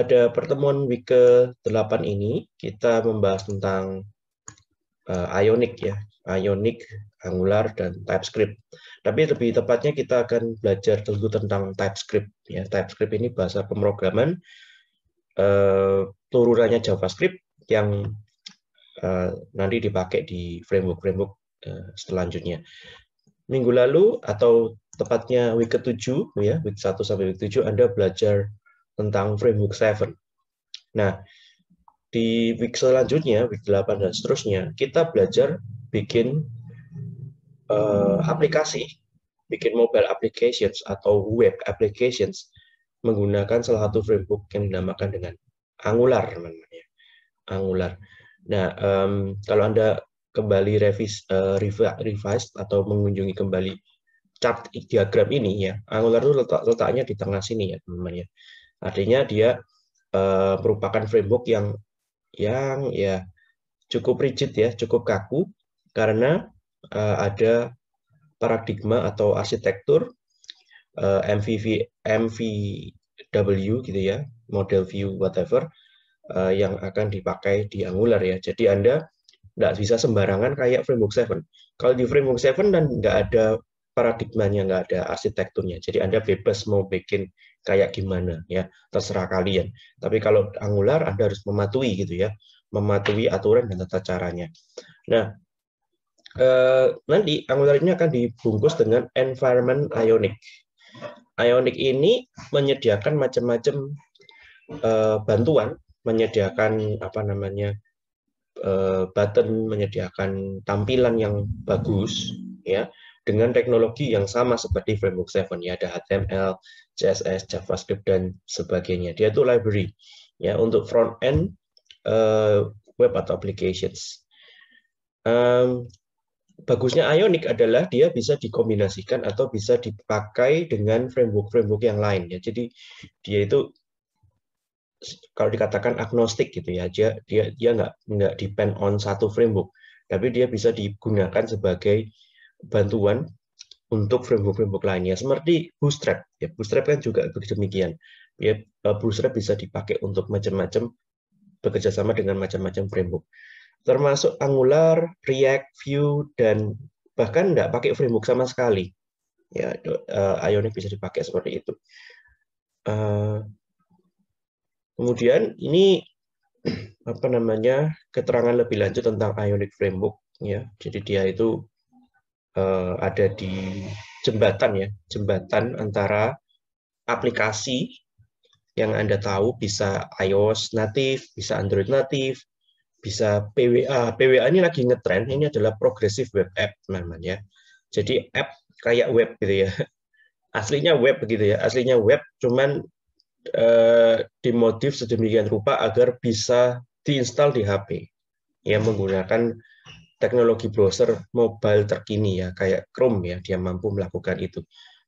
pada pertemuan week ke-8 ini kita membahas tentang uh, Ionic ya, Ionic, Angular dan TypeScript. Tapi lebih tepatnya kita akan belajar dulu tentang TypeScript ya. TypeScript ini bahasa pemrograman uh, turunannya JavaScript yang uh, nanti dipakai di framework-framework uh, selanjutnya. Minggu lalu atau tepatnya week ke-7 ya, week 1 sampai week 7 Anda belajar tentang framework 7. Nah, di week selanjutnya, week 8 dan seterusnya, kita belajar bikin uh, aplikasi, bikin mobile applications atau web applications menggunakan salah satu framework yang dinamakan dengan Angular namanya. Angular. Nah, um, kalau Anda kembali revis, uh, revise atau mengunjungi kembali chart diagram ini ya, Angular itu letak, letaknya di tengah sini ya, teman-teman ya. Artinya dia uh, merupakan framework yang yang ya cukup rigid ya, cukup kaku karena uh, ada paradigma atau arsitektur uh, MVV MVW gitu ya, model view whatever uh, yang akan dipakai di Angular ya. Jadi Anda nggak bisa sembarangan kayak framework 7. Kalau di framework 7 dan nggak ada paradigmanya, nggak ada arsitekturnya. Jadi Anda bebas mau bikin kayak gimana ya. Terserah kalian. Tapi kalau Angular Anda harus mematuhi gitu ya. Mematuhi aturan dan tata caranya. Nah eh, nanti Angular ini akan dibungkus dengan environment Ionic. Ionic ini menyediakan macam-macam eh, bantuan. Menyediakan apa namanya eh, button menyediakan tampilan yang bagus ya dengan teknologi yang sama seperti framework 7 ya ada HTML, CSS, JavaScript dan sebagainya. Dia itu library ya untuk front end uh, web atau applications. Um, bagusnya Ionic adalah dia bisa dikombinasikan atau bisa dipakai dengan framework-framework yang lain ya. Jadi dia itu kalau dikatakan agnostik gitu ya, dia dia dia nggak nggak depend on satu framework, tapi dia bisa digunakan sebagai bantuan untuk framework-framework lainnya. Seperti Bootstrap. Ya Bootstrap kan juga demikian. Ya eh, Bootstrap bisa dipakai untuk macam-macam bekerja sama dengan macam-macam framework. Termasuk Angular, React, Vue dan bahkan nggak pakai framework sama sekali. Ya uh, Ionic bisa dipakai seperti itu. Uh, kemudian ini apa namanya keterangan lebih lanjut tentang Ionic framework ya. Jadi dia itu uh, ada di jembatan ya, jembatan antara aplikasi yang Anda tahu bisa iOS native, bisa Android native, bisa PWA. PWA ini lagi ngetrend, ini adalah progressive web app teman-teman ya. Jadi app kayak web gitu ya. Aslinya web begitu ya, aslinya web cuman eh, dimodif sedemikian rupa agar bisa diinstal di HP yang menggunakan teknologi browser mobile terkini ya, kayak Chrome ya, dia mampu melakukan itu.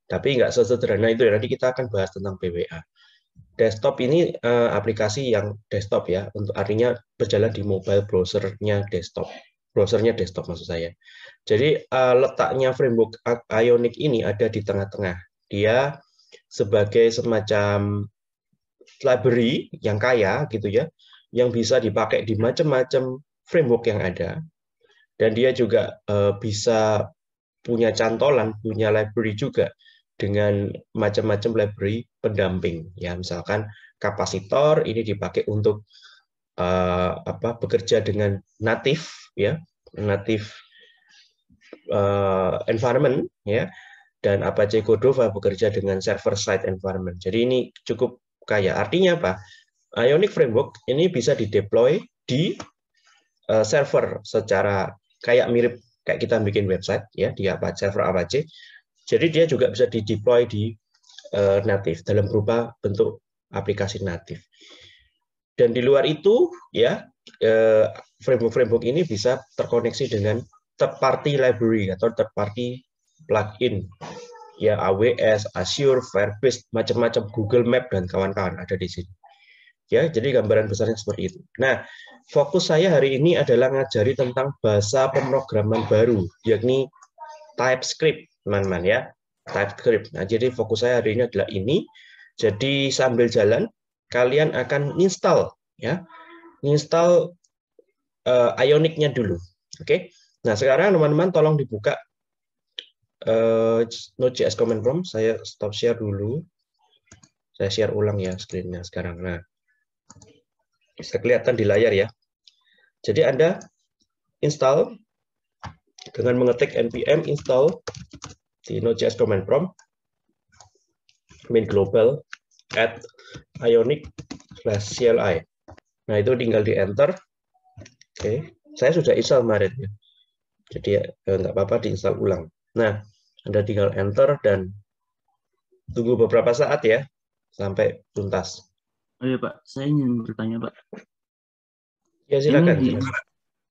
Tapi nggak sesederhana itu ya, nanti kita akan bahas tentang PWA. Desktop ini uh, aplikasi yang desktop ya, untuk artinya berjalan di mobile browsernya desktop. Browsernya desktop maksud saya. Jadi uh, letaknya framework Ionic ini ada di tengah-tengah. Dia sebagai semacam library yang kaya gitu ya, yang bisa dipakai di macam-macam framework yang ada dan dia juga uh, bisa punya cantolan, punya library juga dengan macam-macam library pendamping. Ya, misalkan kapasitor ini dipakai untuk uh, apa bekerja dengan native ya, native uh, environment ya dan Apache Cordova bekerja dengan server side environment. Jadi ini cukup kaya. Artinya apa? Ionic Framework ini bisa dideploy di server secara kayak mirip kayak kita bikin website ya di apa server Apache. Jadi dia juga bisa di deploy di uh, native dalam berupa bentuk aplikasi native. Dan di luar itu ya uh, framework-framework ini bisa terkoneksi dengan third party library atau third party plugin ya AWS, Azure, Firebase, macam-macam Google Map dan kawan-kawan ada di sini. Ya, jadi gambaran besarnya seperti itu. Nah, fokus saya hari ini adalah ngajari tentang bahasa pemrograman baru, yakni TypeScript, teman-teman ya. TypeScript. Nah, jadi fokus saya hari ini adalah ini. Jadi sambil jalan kalian akan install ya. Install uh, Ionic-nya dulu. Oke. Okay? Nah, sekarang teman-teman tolong dibuka uh, Node.js command prompt. Saya stop share dulu. Saya share ulang ya screen-nya sekarang. Nah, bisa kelihatan di layar ya. Jadi Anda install dengan mengetik npm install di Node.js command prompt min global add ionic slash CLI. Nah, itu tinggal di enter. Oke, saya sudah install kemarin ya. Jadi ya nggak apa-apa diinstal ulang. Nah, Anda tinggal enter dan tunggu beberapa saat ya sampai tuntas. Oh iya Pak, saya ingin bertanya Pak. Ya silakan. Ini, di,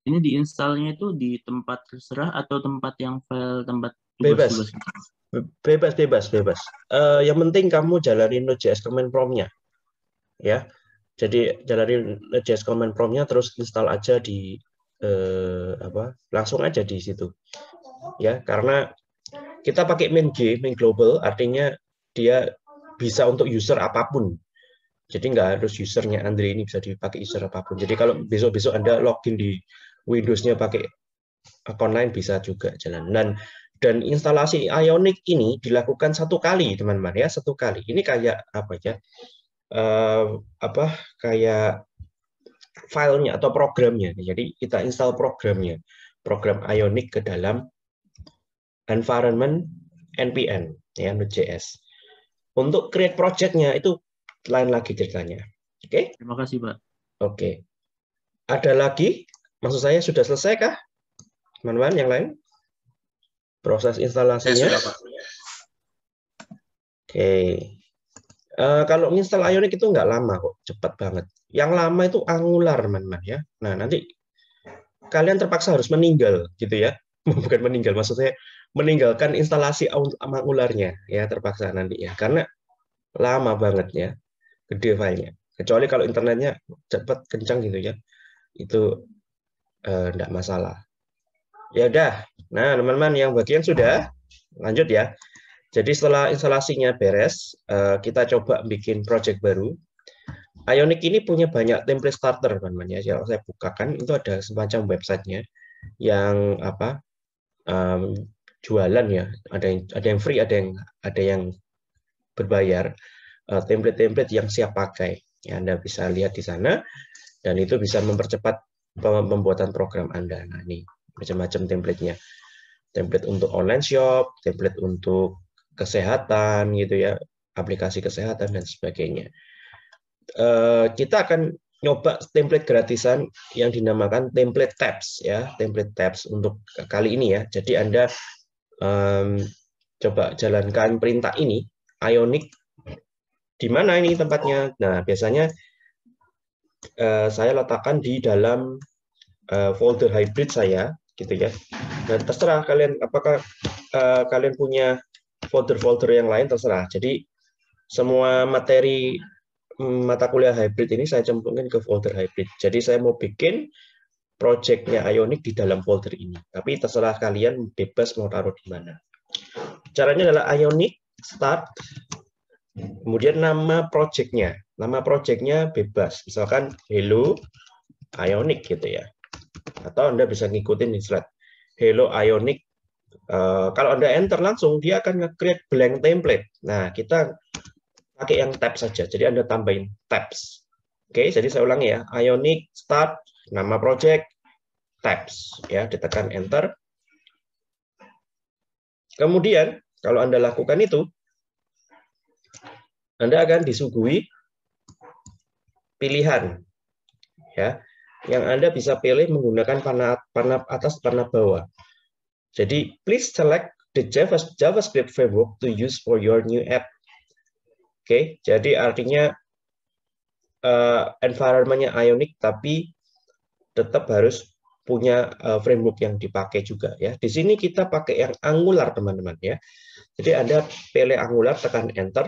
ini diinstalnya itu di tempat terserah atau tempat yang file tempat bebas. Bebas, bebas, bebas. Uh, yang penting kamu jalanin Node.js command prompt-nya. Ya. Jadi jalanin Node.js command prompt-nya terus install aja di uh, apa? Langsung aja di situ. Ya, karena kita pakai main G, main global, artinya dia bisa untuk user apa pun. Jadi nggak harus usernya Andre ini bisa dipakai user apa pun. Jadi kalau besok-besok Anda login di Windows-nya pakai akun lain bisa juga jalan. Dan dan instalasi Ionic ini dilakukan satu kali, teman-teman ya, satu kali. Ini kayak apa ya? Uh, apa kayak filenya atau programnya. Jadi kita install programnya, program Ionic ke dalam environment npm ya Node.js. Untuk create projectnya itu lain lagi ceritanya. Oke? Okay? Terima kasih, Pak. Oke. Okay. Ada lagi? Maksud saya sudah selesai kah? Teman-teman yang lain? proses instalasinya. Ya, Oke. Okay. Uh, eh, kalau install Ionic itu nggak lama kok, cepat banget. Yang lama itu Angular, teman-teman ya. Nah, nanti kalian terpaksa harus meninggal, gitu ya. Bukan meninggal, maksudnya meninggalkan instalasi Angularnya, ya terpaksa nanti ya. Karena lama banget ya, gede filenya. Kecuali kalau internetnya cepat, kencang gitu ya. Itu uh, masalah. Ya udah. Nah, teman-teman yang bagian sudah lanjut ya. Jadi setelah instalasinya beres, eh, kita coba bikin project baru. Ionic ini punya banyak template starter, teman-teman ya. Kalau saya bukakan itu ada semacam websitenya yang apa um, jualan ya. Ada yang ada yang free, ada yang ada yang berbayar. Eh, template-template yang siap pakai. Ya, Anda bisa lihat di sana dan itu bisa mempercepat pembuatan program Anda. Nah, ini macam-macam template-nya. Template untuk online shop, template untuk kesehatan gitu ya, aplikasi kesehatan dan sebagainya. Uh, kita akan nyoba template gratisan yang dinamakan template tabs ya, template tabs untuk kali ini ya. Jadi Anda um, coba jalankan perintah ini, Ionic di mana ini tempatnya? Nah, biasanya uh, saya letakkan di dalam uh, folder hybrid saya gitu ya. Dan terserah kalian apakah uh, kalian punya folder-folder yang lain terserah. Jadi semua materi mm, mata kuliah hybrid ini saya cemplungin ke folder hybrid. Jadi saya mau bikin projectnya Ionic di dalam folder ini. Tapi terserah kalian bebas mau taruh di mana. Caranya adalah Ionic start, kemudian nama projectnya. Nama projectnya bebas. Misalkan Hello Ionic gitu ya atau Anda bisa ngikutin di slide Hello Ionic. Uh, kalau Anda enter langsung, dia akan nge-create blank template. Nah, kita pakai yang tab saja. Jadi Anda tambahin tabs. Oke, jadi saya ulangi ya. Ionic start, nama project, tabs. Ya, ditekan enter. Kemudian, kalau Anda lakukan itu, Anda akan disuguhi pilihan. Ya, yang Anda bisa pilih menggunakan panah, atas, panah bawah. Jadi, please select the JavaScript framework to use for your new app. Oke, okay, jadi artinya uh, environment-nya Ionic, tapi tetap harus punya uh, framework yang dipakai juga ya. Di sini kita pakai yang Angular teman-teman ya. Jadi Anda pilih Angular, tekan Enter.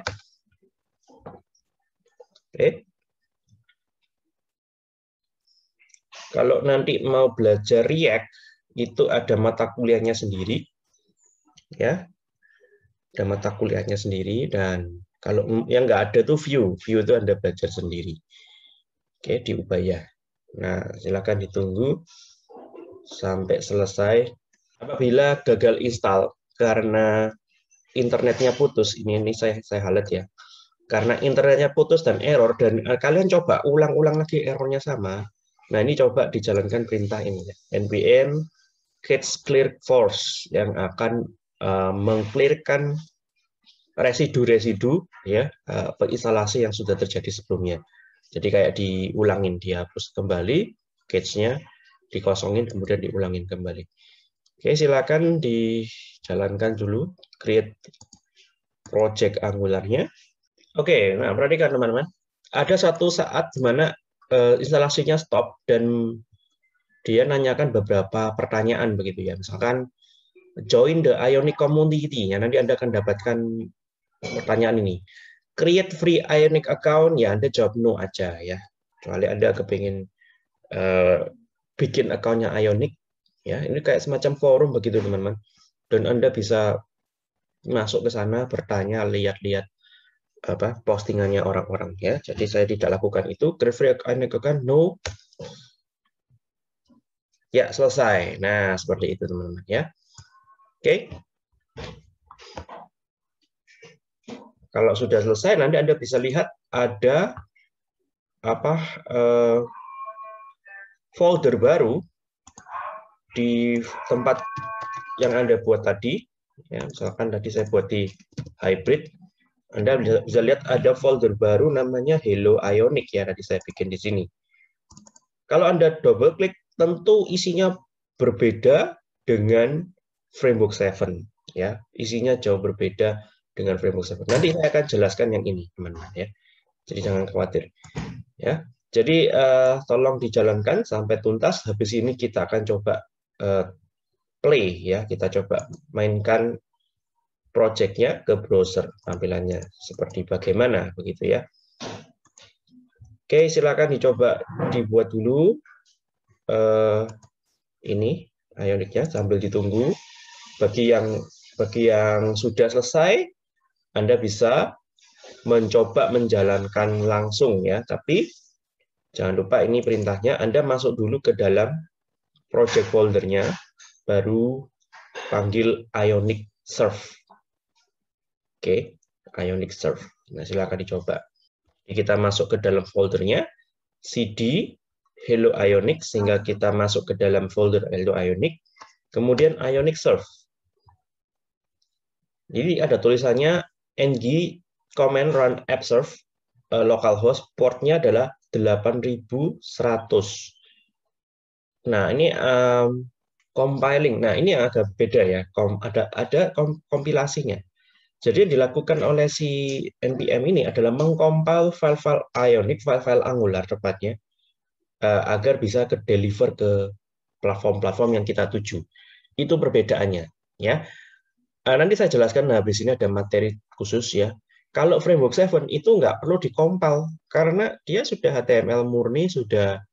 Oke. Kalau nanti mau belajar React, itu ada mata kuliahnya sendiri. Ya. Ada mata kuliahnya sendiri dan Kalau yang nggak ada tuh view, view itu Anda belajar sendiri. Oke, diubah ya. Nah, silakan ditunggu sampai selesai. Apabila gagal install karena internetnya putus, ini ini saya saya highlight ya. Karena internetnya putus dan error dan uh, kalian coba ulang-ulang lagi errornya sama. Nah, ini coba dijalankan perintah ini ya. npm catch clear force yang akan uh, mengclearkan residu-residu ya uh, instalasi yang sudah terjadi sebelumnya. Jadi kayak diulangin, dihapus kembali cache-nya, dikosongin kemudian diulangin kembali. Oke, silakan dijalankan dulu create project Angularnya. Oke, nah perhatikan teman-teman. Ada satu saat di mana uh, instalasinya stop dan dia nanyakan beberapa pertanyaan begitu ya. Misalkan join the Ionic community ya nanti Anda akan dapatkan pertanyaan ini. Create free Ionic account, ya Anda jawab no aja ya. Kecuali Anda kepingin uh, bikin akunnya Ionic, ya ini kayak semacam forum begitu teman-teman. Dan Anda bisa masuk ke sana, bertanya, lihat-lihat apa postingannya orang-orang ya. Jadi saya tidak lakukan itu. Free Ionic account, no. Ya, selesai. Nah, seperti itu teman-teman ya. Oke. Okay. Kalau sudah selesai, nanti Anda bisa lihat ada apa uh, folder baru di tempat yang Anda buat tadi. Ya, misalkan tadi saya buat di hybrid, Anda bisa, bisa lihat ada folder baru namanya Hello Ionic ya, tadi saya bikin di sini. Kalau Anda double klik, tentu isinya berbeda dengan Framework 7 ya. Isinya jauh berbeda dengan framework 7. Nanti saya akan jelaskan yang ini, teman-teman ya. Jadi jangan khawatir. Ya. Jadi uh, tolong dijalankan sampai tuntas. Habis ini kita akan coba uh, play ya, kita coba mainkan projectnya ke browser tampilannya seperti bagaimana begitu ya. Oke, silakan dicoba dibuat dulu uh, ini Ionicnya sambil ditunggu. Bagi yang bagi yang sudah selesai, anda bisa mencoba menjalankan langsung ya, tapi jangan lupa ini perintahnya Anda masuk dulu ke dalam project foldernya, baru panggil Ionic Serve. Oke, Ionic Serve. Nah, silakan dicoba. Jadi kita masuk ke dalam foldernya, cd Hello Ionic, sehingga kita masuk ke dalam folder Hello Ionic, kemudian Ionic Serve. Jadi ada tulisannya ng command run app serve uh, localhost portnya adalah 8100. Nah, ini um, compiling. Nah, ini agak beda ya. Kom, ada ada kom, kompilasinya. Jadi yang dilakukan oleh si npm ini adalah mengcompile file-file Ionic, file-file Angular tepatnya, uh, agar bisa ke deliver ke platform-platform yang kita tuju. Itu perbedaannya, ya. Uh, nanti saya jelaskan nah, habis ini ada materi khusus ya. Kalau framework 7 itu nggak perlu dikompal karena dia sudah HTML murni, sudah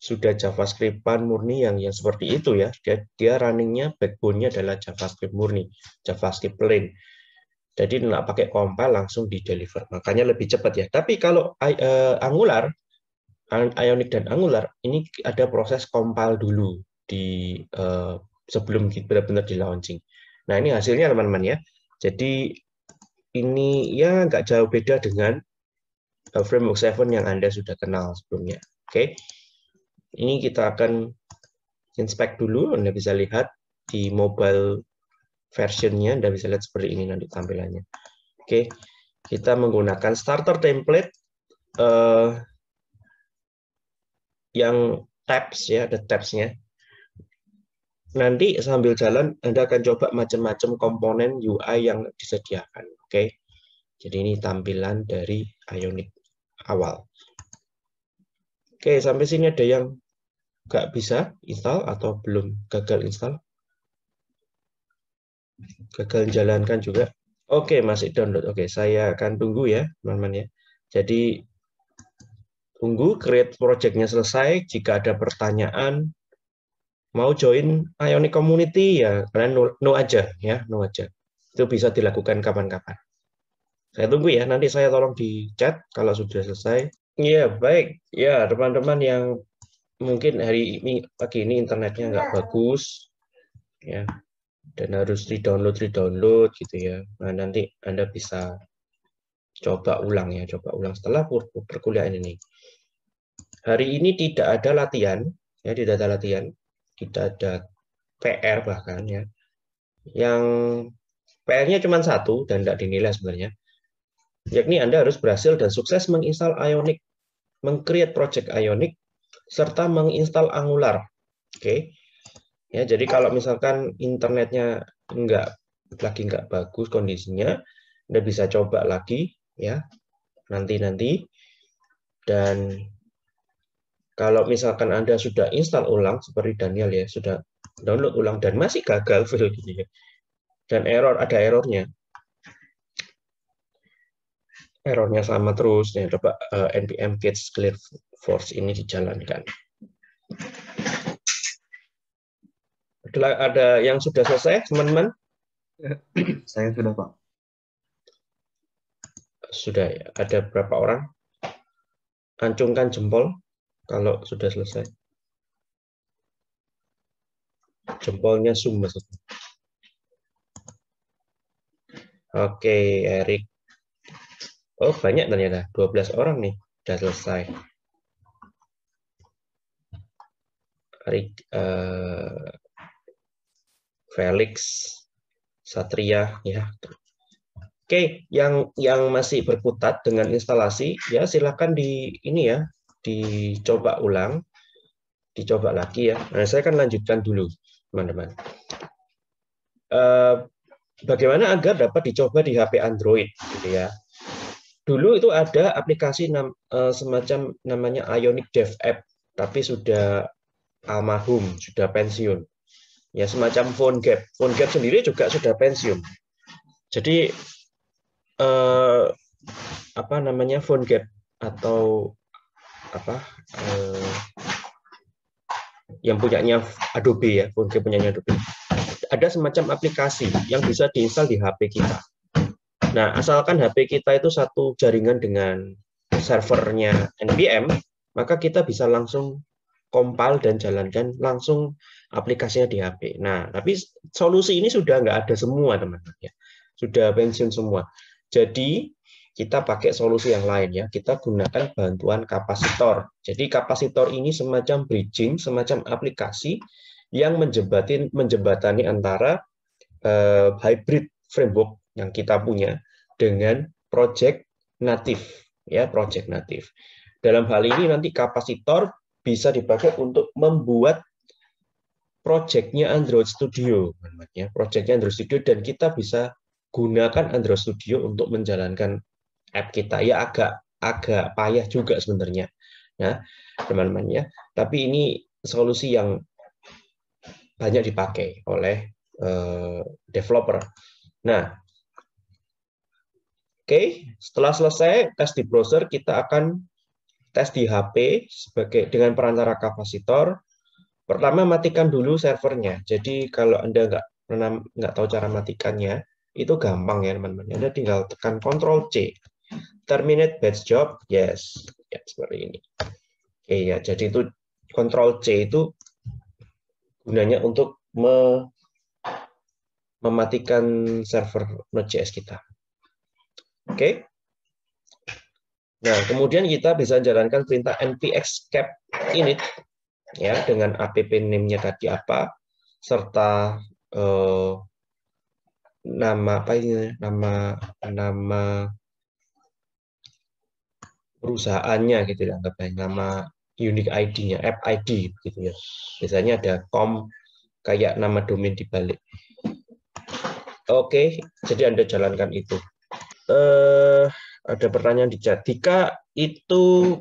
sudah JavaScript-an murni yang yang seperti itu ya. Dia, dia runningnya backbone-nya adalah JavaScript murni, JavaScript plain. Jadi nggak pakai compile langsung di deliver. Makanya lebih cepat ya. Tapi kalau uh, Angular, Ionic dan Angular ini ada proses compile dulu di uh, sebelum benar-benar di launching. Nah ini hasilnya teman-teman ya. Jadi ini ya nggak jauh beda dengan uh, framework 7 yang Anda sudah kenal sebelumnya. Oke. Okay. Ini kita akan inspect dulu, Anda bisa lihat di mobile versionnya, Anda bisa lihat seperti ini nanti tampilannya. Oke, kita menggunakan starter template uh, yang tabs ya, ada tabsnya. Nanti sambil jalan Anda akan coba macam-macam komponen UI yang disediakan. Oke. Jadi ini tampilan dari Ionic awal. Oke, sampai sini ada yang nggak bisa install atau belum gagal install? Gagal jalankan juga. Oke, masih download. Oke, saya akan tunggu ya, teman-teman ya. Jadi tunggu create projectnya selesai. Jika ada pertanyaan, mau join Ionic Community ya kalian no, no aja ya, no aja. Itu bisa dilakukan kapan-kapan. Saya tunggu ya, nanti saya tolong di chat kalau sudah selesai. Iya, baik. Ya, teman-teman yang mungkin hari ini pagi ini internetnya nggak bagus, ya, dan harus re-download, re-download gitu ya. Nah, nanti Anda bisa coba ulang ya, coba ulang setelah perkuliahan ini. Hari ini tidak ada latihan, ya, tidak ada latihan. Tidak ada PR bahkan ya. Yang PR-nya cuma satu dan tidak dinilai sebenarnya yakni Anda harus berhasil dan sukses menginstal Ionic, mengcreate project Ionic, serta menginstal Angular. Oke, okay. Ya jadi kalau misalkan internetnya enggak lagi enggak bagus kondisinya, Anda bisa coba lagi ya nanti nanti dan kalau misalkan Anda sudah install ulang seperti Daniel ya sudah download ulang dan masih gagal file gitu ya dan error ada errornya. Errornya sama terus ya coba uh, npm get clear force ini dijalankan ada, ada yang sudah selesai teman-teman saya sudah pak sudah ya ada berapa orang ancungkan jempol kalau sudah selesai jempolnya zoom maksudnya oke Erik Oh, banyak ternyata. 12 orang nih. Sudah selesai. Uh, Felix, Satria, ya. Oke, yang yang masih berputat dengan instalasi, ya silakan di ini ya, dicoba ulang, dicoba lagi ya. Nah, saya akan lanjutkan dulu, teman-teman. Uh, bagaimana agar dapat dicoba di HP Android, gitu ya? dulu itu ada aplikasi uh, semacam namanya Ionic Dev App, tapi sudah almarhum, sudah pensiun. Ya semacam Phone Gap. Phone Gap sendiri juga sudah pensiun. Jadi uh, apa namanya Phone Gap atau apa uh, yang punyanya Adobe ya, Phone Gap punyanya Adobe. Ada semacam aplikasi yang bisa diinstal di HP kita. Nah, asalkan HP kita itu satu jaringan dengan servernya NPM, maka kita bisa langsung compile dan jalankan langsung aplikasinya di HP. Nah, tapi solusi ini sudah nggak ada semua, teman-teman. Ya. Sudah pensiun semua. Jadi, kita pakai solusi yang lain ya. Kita gunakan bantuan kapasitor. Jadi, kapasitor ini semacam bridging, semacam aplikasi yang menjembatani, menjembatani antara uh, hybrid framework yang kita punya dengan project natif ya project natif. Dalam hal ini nanti kapasitor bisa dipakai untuk membuat projectnya Android Studio, ya, projectnya Android Studio dan kita bisa gunakan Android Studio untuk menjalankan app kita. Ya agak agak payah juga sebenarnya, ya teman-teman ya. Tapi ini solusi yang banyak dipakai oleh uh, developer. Nah, Oke, setelah selesai tes di browser, kita akan tes di HP sebagai dengan perantara kapasitor. Pertama matikan dulu servernya. Jadi kalau anda nggak nggak tahu cara matikannya, itu gampang ya teman-teman. Anda tinggal tekan Ctrl C, terminate batch job, yes, ya seperti ini. Oke ya, jadi itu Ctrl C itu gunanya untuk me mematikan server Node.js kita. Oke. Nah, kemudian kita bisa jalankan perintah npx cap init ya dengan app name-nya tadi apa serta eh, nama apa ini nama nama perusahaannya gitu ya anggap nama unique ID-nya app ID gitu ya. Biasanya ada com kayak nama domain di balik oke jadi anda jalankan itu. Uh, ada pertanyaan di chat. Jika itu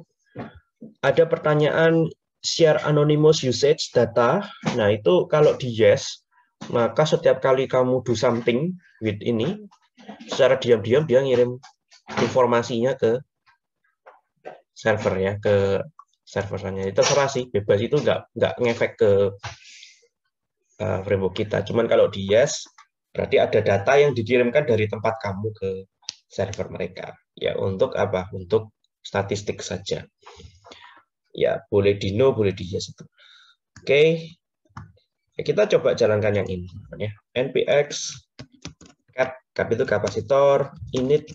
ada pertanyaan share anonymous usage data, nah itu kalau di yes, maka setiap kali kamu do something with ini, secara diam-diam dia ngirim informasinya ke server ya, ke servernya. Itu terserah sih, bebas itu nggak nggak ngefek ke uh, framework kita. Cuman kalau di yes, berarti ada data yang dikirimkan dari tempat kamu ke server mereka. Ya, untuk apa? Untuk statistik saja. Ya, boleh dino, boleh di yes itu. Oke. Ya, kita coba jalankan yang ini ya. npx cap cap itu kapasitor, init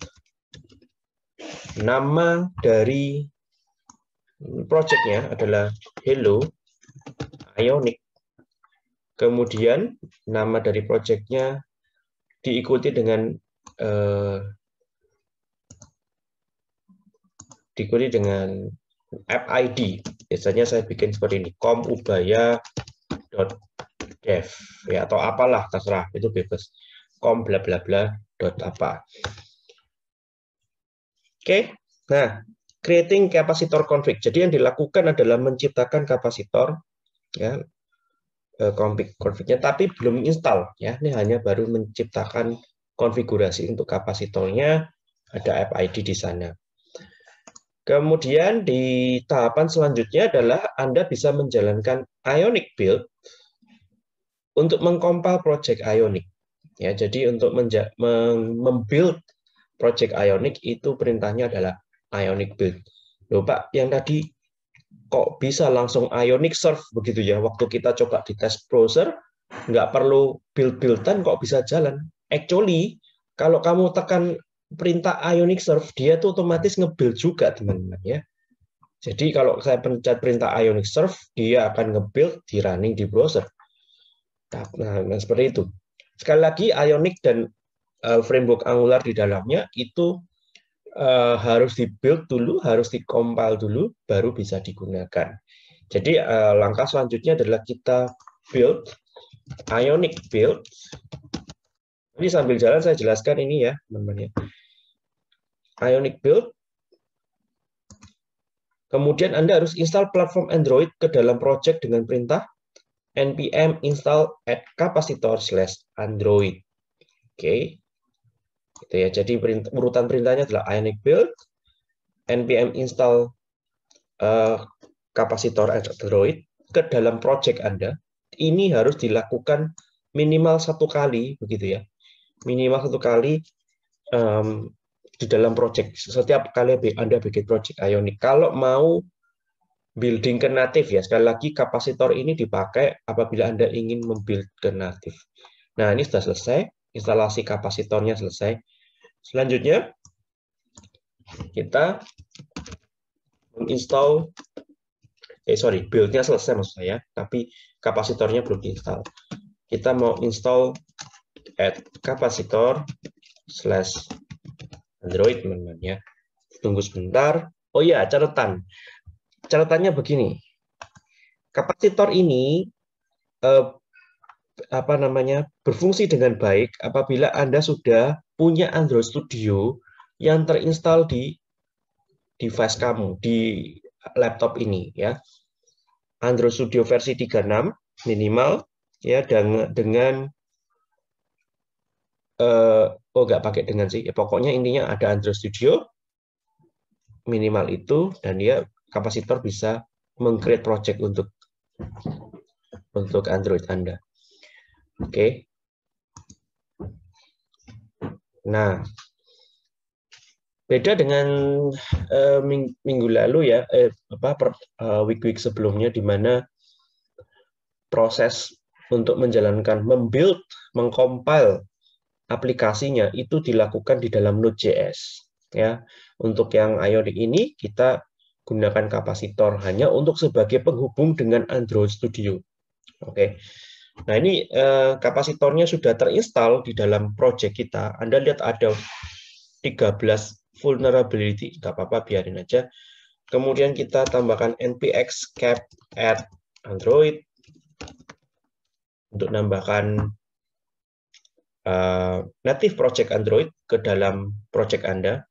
nama dari projectnya adalah hello ionic. Kemudian nama dari projectnya diikuti dengan eh, diikuti dengan app ID. Biasanya saya bikin seperti ini, komubaya.dev ya atau apalah terserah itu bebas. kom bla bla bla dot apa. Oke. Nah, creating capacitor config. Jadi yang dilakukan adalah menciptakan kapasitor ya eh, config confignya tapi belum install ya. Ini hanya baru menciptakan konfigurasi untuk kapasitornya ada app ID di sana. Kemudian di tahapan selanjutnya adalah Anda bisa menjalankan Ionic build untuk mengkompil project Ionic. Ya, jadi untuk membuild project Ionic itu perintahnya adalah Ionic build. Loh Pak, yang tadi kok bisa langsung Ionic serve begitu ya? Waktu kita coba di test browser, nggak perlu build-buildan kok bisa jalan. Actually, kalau kamu tekan perintah Ionic Serve dia tuh otomatis nge-build juga teman-teman ya. Jadi kalau saya pencet perintah Ionic Serve dia akan nge-build di running di browser. Nah, nah, seperti itu. Sekali lagi Ionic dan uh, framework Angular di dalamnya itu uh, harus di-build dulu, harus di-compile dulu baru bisa digunakan. Jadi uh, langkah selanjutnya adalah kita build Ionic build. Ini sambil jalan saya jelaskan ini ya, teman-teman ya. Ionic Build. Kemudian Anda harus install platform Android ke dalam project dengan perintah npm install add capacitor slash android. Oke. Okay. Gitu ya. Jadi perintah, urutan perintahnya adalah Ionic Build, npm install uh, kapasitor Android ke dalam project Anda. Ini harus dilakukan minimal satu kali, begitu ya. Minimal satu kali um, di dalam project. Setiap kali Anda bikin project Ionic, kalau mau building ke native ya, sekali lagi kapasitor ini dipakai apabila Anda ingin membuild ke native. Nah, ini sudah selesai, instalasi kapasitornya selesai. Selanjutnya, kita menginstall, eh sorry, buildnya selesai maksud saya, tapi kapasitornya belum diinstal. Kita mau install add kapasitor slash Android teman-teman ya. Tunggu sebentar. Oh ya, catatan. Catatannya begini. Kapasitor ini eh, apa namanya berfungsi dengan baik apabila Anda sudah punya Android Studio yang terinstall di device kamu di laptop ini ya. Android Studio versi 36 minimal ya dengan dengan uh, oh nggak pakai dengan sih ya, pokoknya intinya ada Android Studio minimal itu dan dia kapasitor bisa mengcreate project untuk untuk Android Anda. Oke. Okay. Nah, beda dengan uh, minggu lalu ya, eh, apa per, uh, week-week sebelumnya di mana proses untuk menjalankan membuild, mengcompile aplikasinya itu dilakukan di dalam Node.js. Ya, untuk yang Ionic ini kita gunakan kapasitor hanya untuk sebagai penghubung dengan Android Studio. Oke. Nah, ini eh, kapasitornya sudah terinstall di dalam project kita. Anda lihat ada 13 vulnerability, nggak apa-apa, biarin aja. Kemudian kita tambahkan npx cap add Android untuk nambahkan uh, native project Android ke dalam project Anda.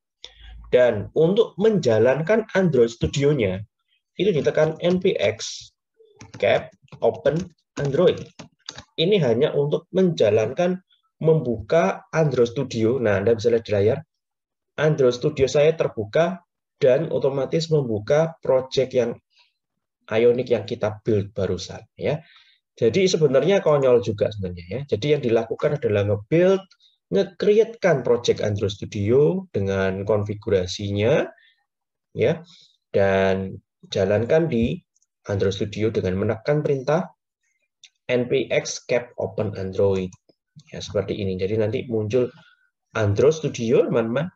Dan untuk menjalankan Android Studio-nya, itu ditekan npx cap open Android. Ini hanya untuk menjalankan membuka Android Studio. Nah, Anda bisa lihat di layar. Android Studio saya terbuka dan otomatis membuka project yang Ionic yang kita build barusan ya. Jadi sebenarnya konyol juga sebenarnya ya. Jadi yang dilakukan adalah nge-build, nge-createkan project Android Studio dengan konfigurasinya ya dan jalankan di Android Studio dengan menekan perintah npx cap open Android ya seperti ini. Jadi nanti muncul Android Studio teman-teman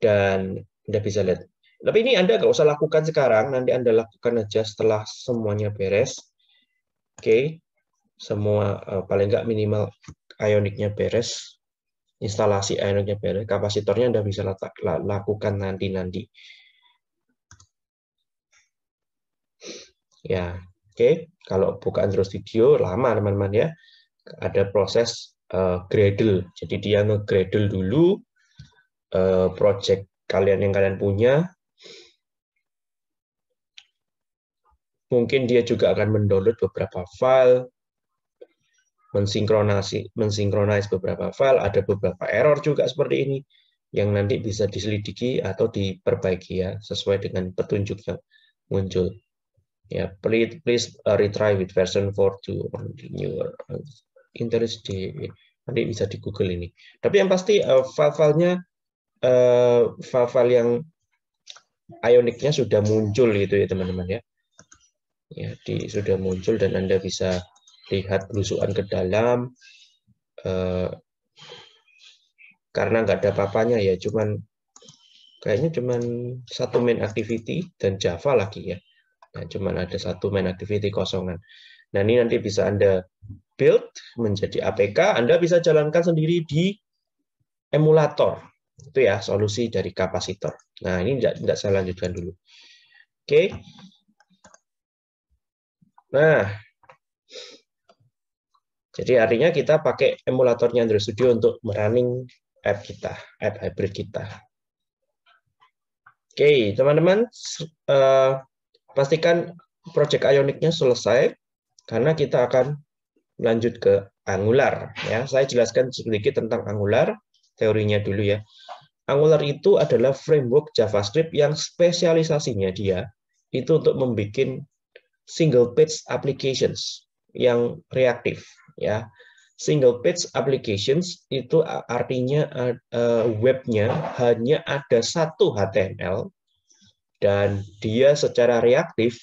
dan Anda bisa lihat. Tapi ini Anda nggak usah lakukan sekarang, nanti Anda lakukan aja setelah semuanya beres. Oke, semua uh, paling nggak minimal ioniknya beres instalasi airnya beres, kapasitornya Anda bisa letak, lakukan nanti-nanti. Ya, oke. Okay. Kalau buka Android Studio lama teman-teman ya. Ada proses uh, Gradle. Jadi dia nge-Gradle dulu uh, project kalian yang kalian punya. Mungkin dia juga akan mendownload beberapa file mensinkronasi mensinkronis beberapa file, ada beberapa error juga seperti ini yang nanti bisa diselidiki atau diperbaiki ya sesuai dengan petunjuk yang muncul. Ya, please please uh, retry with version 4 to newer interest di nanti bisa di Google ini. Tapi yang pasti uh, file-filenya uh, file-file yang ioniknya sudah muncul gitu ya teman-teman ya. Ya, di sudah muncul dan Anda bisa lihat belusukan ke dalam eh, karena nggak ada papanya ya cuman kayaknya cuman satu main activity dan Java lagi ya. Nah, cuman ada satu main activity kosongan. Nah ini nanti bisa Anda build menjadi APK Anda bisa jalankan sendiri di emulator. Itu ya solusi dari kapasitor. Nah ini tidak, tidak saya lanjutkan dulu. Oke. Okay. nah jadi artinya kita pakai emulatornya Android Studio untuk merunning app kita, app hybrid kita. Oke, teman-teman, uh, pastikan project Ionic-nya selesai karena kita akan lanjut ke Angular. Ya, saya jelaskan sedikit tentang Angular, teorinya dulu ya. Angular itu adalah framework JavaScript yang spesialisasinya dia itu untuk membuat single page applications yang reaktif ya single page applications itu artinya webnya hanya ada satu HTML dan dia secara reaktif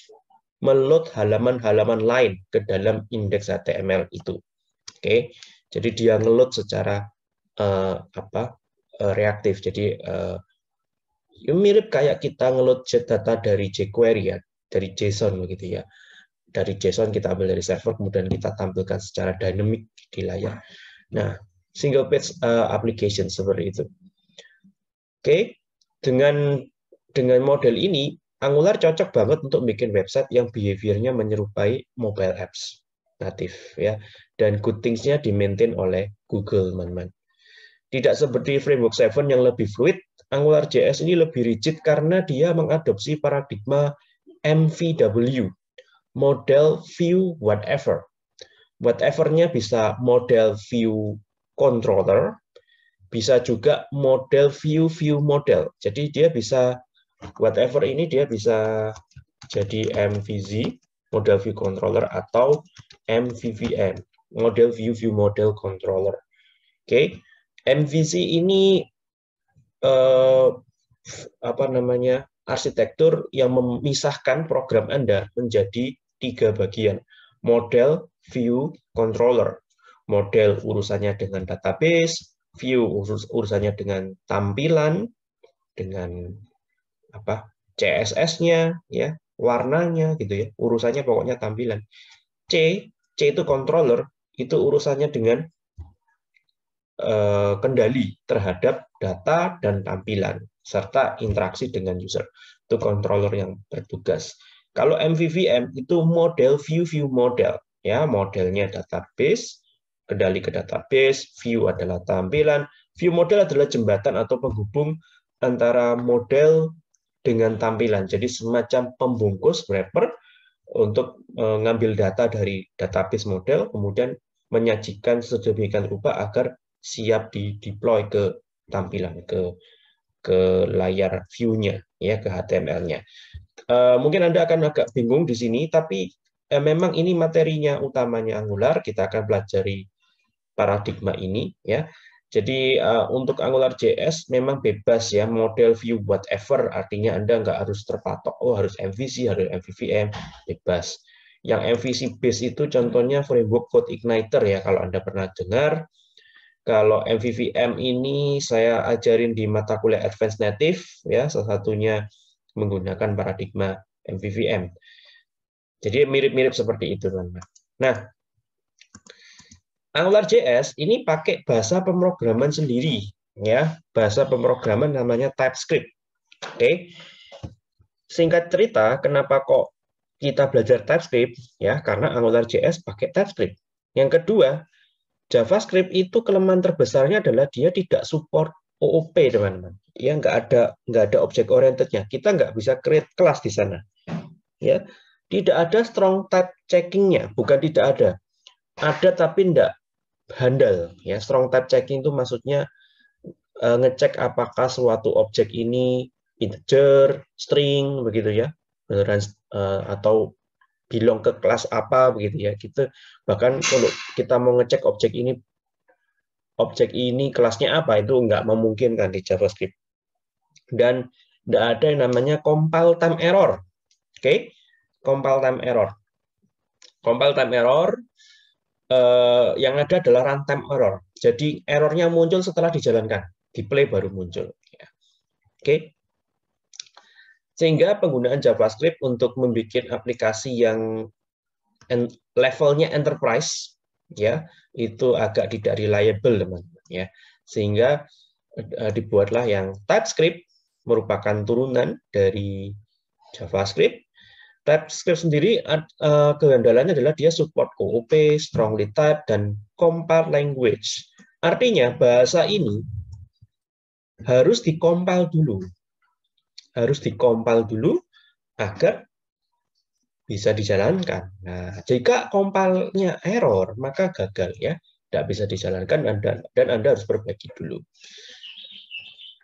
meload halaman-halaman lain ke dalam indeks HTML itu. Oke, jadi dia ngeload secara uh, apa uh, reaktif. Jadi uh, mirip kayak kita ngeload data dari jQuery ya, dari JSON begitu ya dari JSON kita ambil dari server kemudian kita tampilkan secara dynamic di layar. Nah, single page uh, application seperti itu. Oke, okay. dengan dengan model ini Angular cocok banget untuk bikin website yang behaviornya menyerupai mobile apps natif ya dan good things-nya di-maintain oleh Google teman-teman. Tidak seperti framework 7 yang lebih fluid, Angular JS ini lebih rigid karena dia mengadopsi paradigma MVW model view whatever. Whatever-nya bisa model view controller, bisa juga model view view model. Jadi dia bisa whatever ini dia bisa jadi MVZ model view controller atau MVVM model view view model controller. Oke, okay. MVC ini eh, apa namanya arsitektur yang memisahkan program Anda menjadi tiga bagian. Model, view, controller. Model urusannya dengan database, view urusannya dengan tampilan, dengan apa CSS-nya, ya, warnanya gitu ya. Urusannya pokoknya tampilan. C, C itu controller, itu urusannya dengan uh, kendali terhadap data dan tampilan serta interaksi dengan user. Itu controller yang bertugas. Kalau MVVM itu model view view model, ya modelnya database, kendali ke database, view adalah tampilan, view model adalah jembatan atau penghubung antara model dengan tampilan. Jadi semacam pembungkus wrapper untuk mengambil data dari database model, kemudian menyajikan sedemikian rupa agar siap di deploy ke tampilan ke ke layar view-nya ya ke HTML-nya. Uh, mungkin Anda akan agak bingung di sini, tapi uh, memang ini materinya utamanya Angular. Kita akan pelajari paradigma ini, ya. Jadi uh, untuk Angular JS memang bebas ya model view whatever artinya Anda nggak harus terpatok oh harus MVC harus MVVM bebas. Yang MVC base itu contohnya framework code igniter ya kalau Anda pernah dengar. Kalau MVVM ini saya ajarin di mata kuliah Advanced Native ya salah satunya menggunakan paradigma MVVM. Jadi mirip-mirip seperti itu teman-teman. Nah, AngularJS ini pakai bahasa pemrograman sendiri, ya, bahasa pemrograman namanya TypeScript. Oke, singkat cerita, kenapa kok kita belajar TypeScript? Ya, karena AngularJS pakai TypeScript. Yang kedua, JavaScript itu kelemahan terbesarnya adalah dia tidak support OOP, teman-teman. Ya, nggak ada nggak ada object orientednya. Kita nggak bisa create kelas di sana. Ya, tidak ada strong type checkingnya, bukan tidak ada. Ada tapi tidak handal ya strong type checking itu maksudnya uh, ngecek apakah suatu objek ini integer string begitu ya beneran uh, atau belong ke kelas apa begitu ya kita bahkan kalau kita mau ngecek objek ini objek ini kelasnya apa itu nggak memungkinkan di JavaScript dan tidak ada yang namanya compile time error oke okay? compile time error compile time error eh, yang ada adalah runtime error. Jadi errornya muncul setelah dijalankan, di play baru muncul. Ya. Oke. Sehingga penggunaan JavaScript untuk membuat aplikasi yang levelnya enterprise ya itu agak tidak reliable teman-teman ya sehingga uh, dibuatlah yang TypeScript merupakan turunan dari JavaScript TypeScript sendiri kehandalannya adalah dia support OOP, strongly type, dan compile language. Artinya bahasa ini harus dikompil dulu. Harus dikompil dulu agar bisa dijalankan. Nah, jika kompilnya error, maka gagal ya. Tidak bisa dijalankan dan, dan Anda harus perbaiki dulu.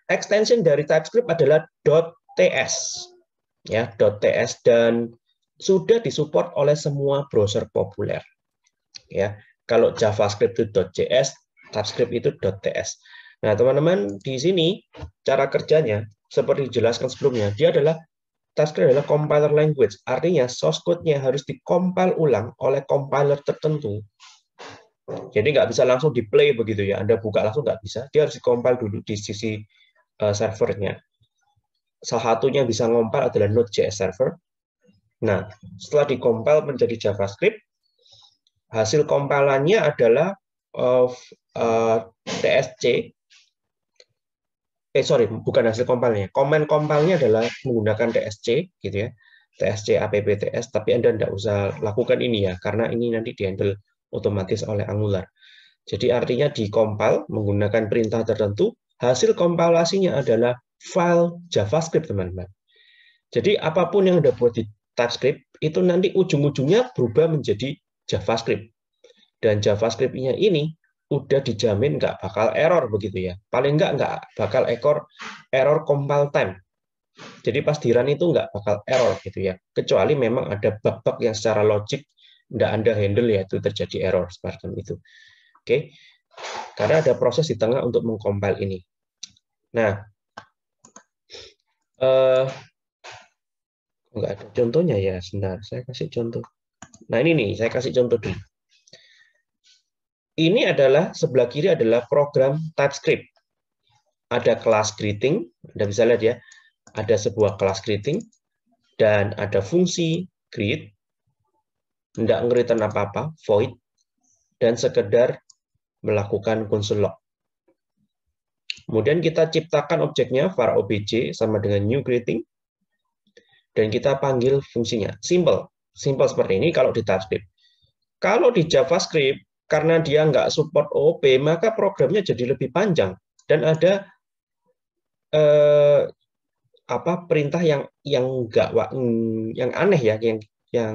Extension dari TypeScript adalah .ts ya .ts dan sudah disupport oleh semua browser populer. Ya, kalau JavaScript itu .js, TypeScript itu .ts. Nah, teman-teman di sini cara kerjanya seperti dijelaskan sebelumnya, dia adalah TypeScript adalah compiler language. Artinya source code-nya harus dikompil ulang oleh compiler tertentu. Jadi nggak bisa langsung di play begitu ya. Anda buka langsung nggak bisa. Dia harus dikompil dulu di sisi uh, servernya salah satunya bisa ngompil adalah Node.js server. Nah, setelah dikompil menjadi JavaScript, hasil kompilannya adalah uh, uh, TSC. Eh sorry, bukan hasil kompilnya. Komen kompilnya adalah menggunakan TSC, gitu ya. TSC APPTS, tapi Anda tidak usah lakukan ini ya, karena ini nanti dihandle otomatis oleh Angular. Jadi artinya dikompil menggunakan perintah tertentu, hasil kompilasinya adalah file JavaScript, teman-teman. Jadi apa pun yang Anda buat di TypeScript, itu nanti ujung-ujungnya berubah menjadi JavaScript. Dan JavaScript-nya ini udah dijamin nggak bakal error begitu ya. Paling nggak nggak bakal ekor error compile time. Jadi pas di run itu nggak bakal error gitu ya. Kecuali memang ada bug-bug yang secara logik nggak Anda handle ya itu terjadi error seperti itu. Oke. Karena ada proses di tengah untuk mengcompile ini. Nah, Uh, nggak ada contohnya ya, sebentar. Saya kasih contoh. Nah ini nih, saya kasih contoh dulu. Ini adalah sebelah kiri adalah program TypeScript. Ada kelas greeting, Anda bisa lihat ya. Ada sebuah kelas greeting dan ada fungsi greet. Tidak ngeritan apa-apa, void, dan sekedar melakukan console log. Kemudian kita ciptakan objeknya var obj sama dengan new greeting dan kita panggil fungsinya. Simple. Simple seperti ini kalau di TypeScript. Kalau di JavaScript, karena dia nggak support OOP, maka programnya jadi lebih panjang dan ada eh, apa perintah yang yang nggak yang aneh ya, yang yang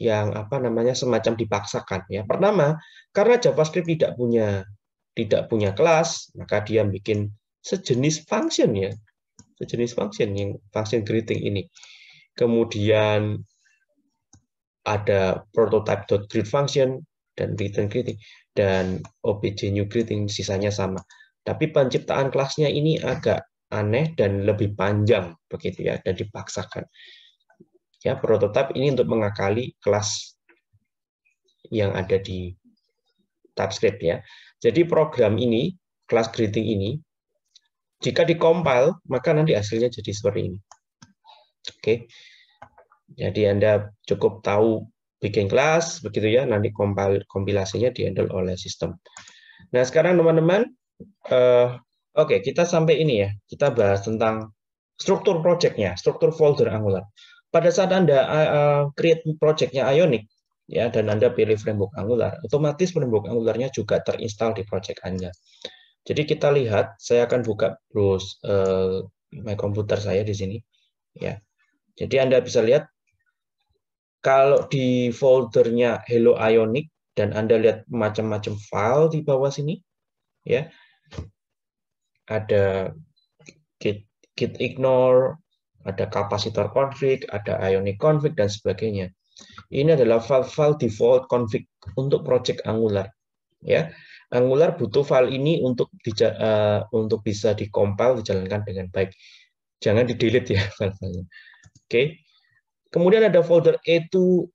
yang apa namanya semacam dipaksakan ya. Pertama, karena JavaScript tidak punya tidak punya kelas, maka dia bikin sejenis function ya, sejenis function yang function greeting ini. Kemudian ada prototype.greet function, dan return greeting dan obj new greeting sisanya sama. Tapi penciptaan kelasnya ini agak aneh dan lebih panjang begitu ya dan dipaksakan. Ya, prototype ini untuk mengakali kelas yang ada di TypeScript ya. Jadi program ini, kelas greeting ini jika dikompil maka nanti hasilnya jadi seperti ini. Oke. Jadi Anda cukup tahu bikin kelas begitu ya, nanti kompil kompilasinya dihandle oleh sistem. Nah, sekarang teman-teman uh, oke, okay, kita sampai ini ya. Kita bahas tentang struktur projectnya, struktur folder Angular. Pada saat Anda uh, create projectnya Ionic ya dan Anda pilih framework Angular, otomatis framework Angularnya juga terinstall di project Anda. Jadi kita lihat, saya akan buka terus uh, my komputer saya di sini ya. Jadi Anda bisa lihat kalau di foldernya Hello Ionic dan Anda lihat macam-macam file di bawah sini, ya, ada git, git ignore, ada kapasitor config, ada Ionic config dan sebagainya. Ini adalah file-file default config untuk project Angular. Ya, Angular butuh file ini untuk uh, untuk bisa dikompil dijalankan dengan baik. Jangan di-delete ya file-filenya. Oke. Okay. Kemudian ada folder E2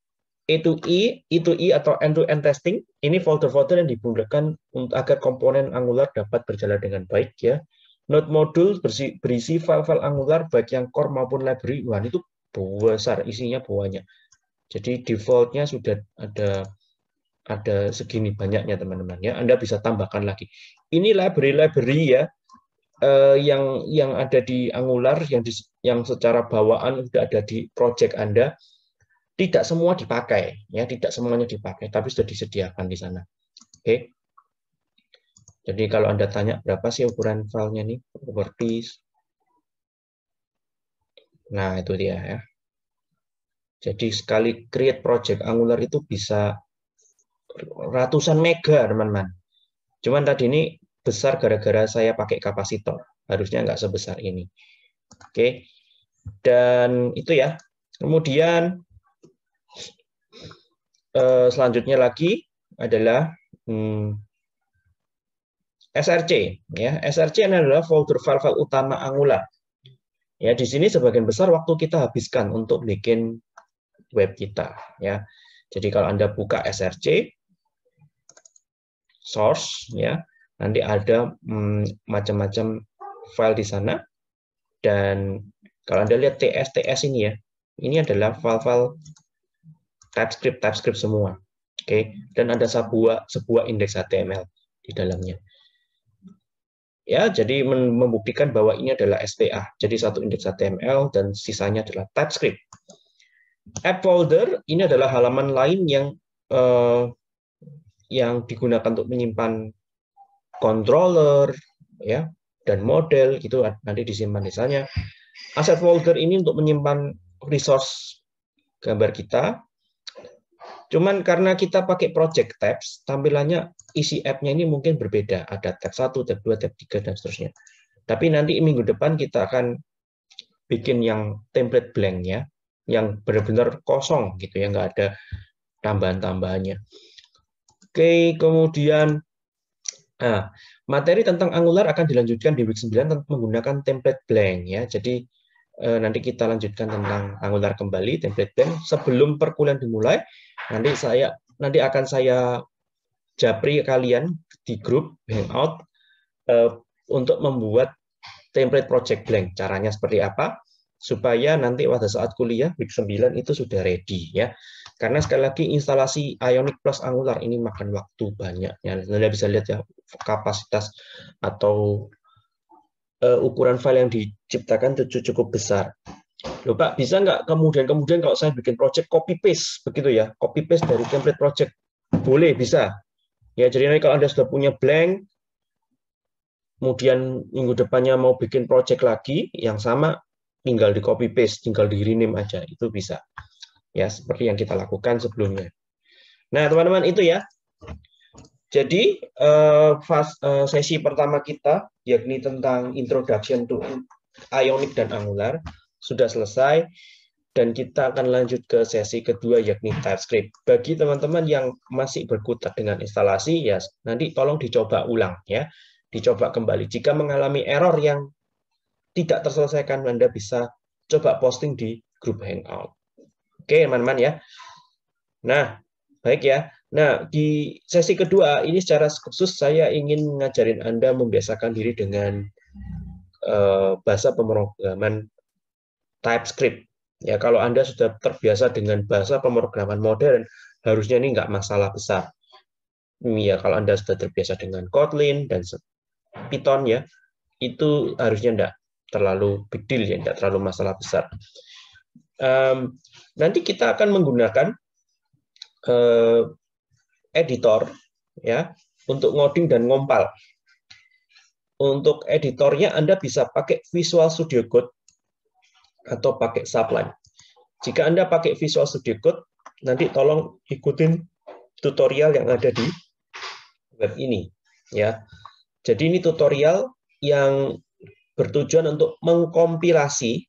E2E, E2E atau end-to-end testing. Ini folder-folder yang digunakan agar komponen Angular dapat berjalan dengan baik ya. Node modul berisi, berisi file-file Angular baik yang core maupun library. Wah, itu besar isinya banyak. Jadi defaultnya sudah ada ada segini banyaknya teman-teman ya. Anda bisa tambahkan lagi. Ini library-library ya eh, yang yang ada di Angular yang di, yang secara bawaan sudah ada di project Anda tidak semua dipakai ya tidak semuanya dipakai tapi sudah disediakan di sana oke jadi kalau anda tanya berapa sih ukuran filenya nih properties nah itu dia ya jadi sekali create project Angular itu bisa ratusan mega teman-teman cuman tadi ini besar gara-gara saya pakai kapasitor. Harusnya nggak sebesar ini. Oke. Dan itu ya. Kemudian eh, selanjutnya lagi adalah hmm, SRC. Ya, SRC adalah folder file-file utama Angular. Ya, di sini sebagian besar waktu kita habiskan untuk bikin web kita. Ya, jadi kalau anda buka SRC source, ya, nanti ada hmm, macam-macam file di sana dan kalau anda lihat TS TS ini ya ini adalah file-file TypeScript TypeScript semua oke okay? dan ada sebuah sebuah indeks HTML di dalamnya ya jadi membuktikan bahwa ini adalah SPA jadi satu indeks HTML dan sisanya adalah TypeScript app folder ini adalah halaman lain yang uh, yang digunakan untuk menyimpan controller ya dan model itu nanti disimpan di. Asset folder ini untuk menyimpan resource gambar kita. Cuman karena kita pakai project tabs, tampilannya isi app-nya ini mungkin berbeda. Ada tab 1, tab 2, tab 3, dan seterusnya. Tapi nanti minggu depan kita akan bikin yang template blank ya, yang benar-benar kosong gitu ya, nggak ada tambahan-tambahannya. Oke, kemudian Nah, materi tentang Angular akan dilanjutkan di week 9 menggunakan template blank ya. Jadi eh, nanti kita lanjutkan tentang Angular kembali template blank sebelum perkuliahan dimulai. Nanti saya nanti akan saya japri kalian di grup Hangout eh, untuk membuat template project blank. Caranya seperti apa? Supaya nanti pada saat kuliah week 9 itu sudah ready ya. Karena sekali lagi instalasi Ionic Plus Angular ini makan waktu banyak. Ya, Anda bisa lihat ya kapasitas atau uh, ukuran file yang diciptakan itu cukup besar. Loh Pak, bisa nggak kemudian kemudian kalau saya bikin project copy paste begitu ya, copy paste dari template project boleh bisa. Ya, jadi nanti kalau Anda sudah punya blank, kemudian minggu depannya mau bikin project lagi yang sama, tinggal di copy paste, tinggal di rename aja, itu bisa ya seperti yang kita lakukan sebelumnya. Nah, teman-teman itu ya. Jadi uh, fas, uh, sesi pertama kita yakni tentang introduction to Ionic dan Angular sudah selesai dan kita akan lanjut ke sesi kedua yakni TypeScript. Bagi teman-teman yang masih berkutat dengan instalasi ya nanti tolong dicoba ulang ya. Dicoba kembali. Jika mengalami error yang tidak terselesaikan Anda bisa coba posting di grup Hangout. Oke, teman-teman ya. Nah, baik ya. Nah, di sesi kedua ini secara khusus saya ingin ngajarin Anda membiasakan diri dengan uh, bahasa pemrograman TypeScript Ya, kalau Anda sudah terbiasa dengan bahasa pemrograman modern, harusnya ini nggak masalah besar. Ya, kalau Anda sudah terbiasa dengan Kotlin dan Python ya, itu harusnya enggak terlalu deal ya, enggak terlalu masalah besar. Um, nanti kita akan menggunakan uh, editor ya untuk ngoding dan ngompal. Untuk editornya Anda bisa pakai Visual Studio Code atau pakai Sublime. Jika Anda pakai Visual Studio Code, nanti tolong ikutin tutorial yang ada di web ini. ya. Jadi ini tutorial yang bertujuan untuk mengkompilasi,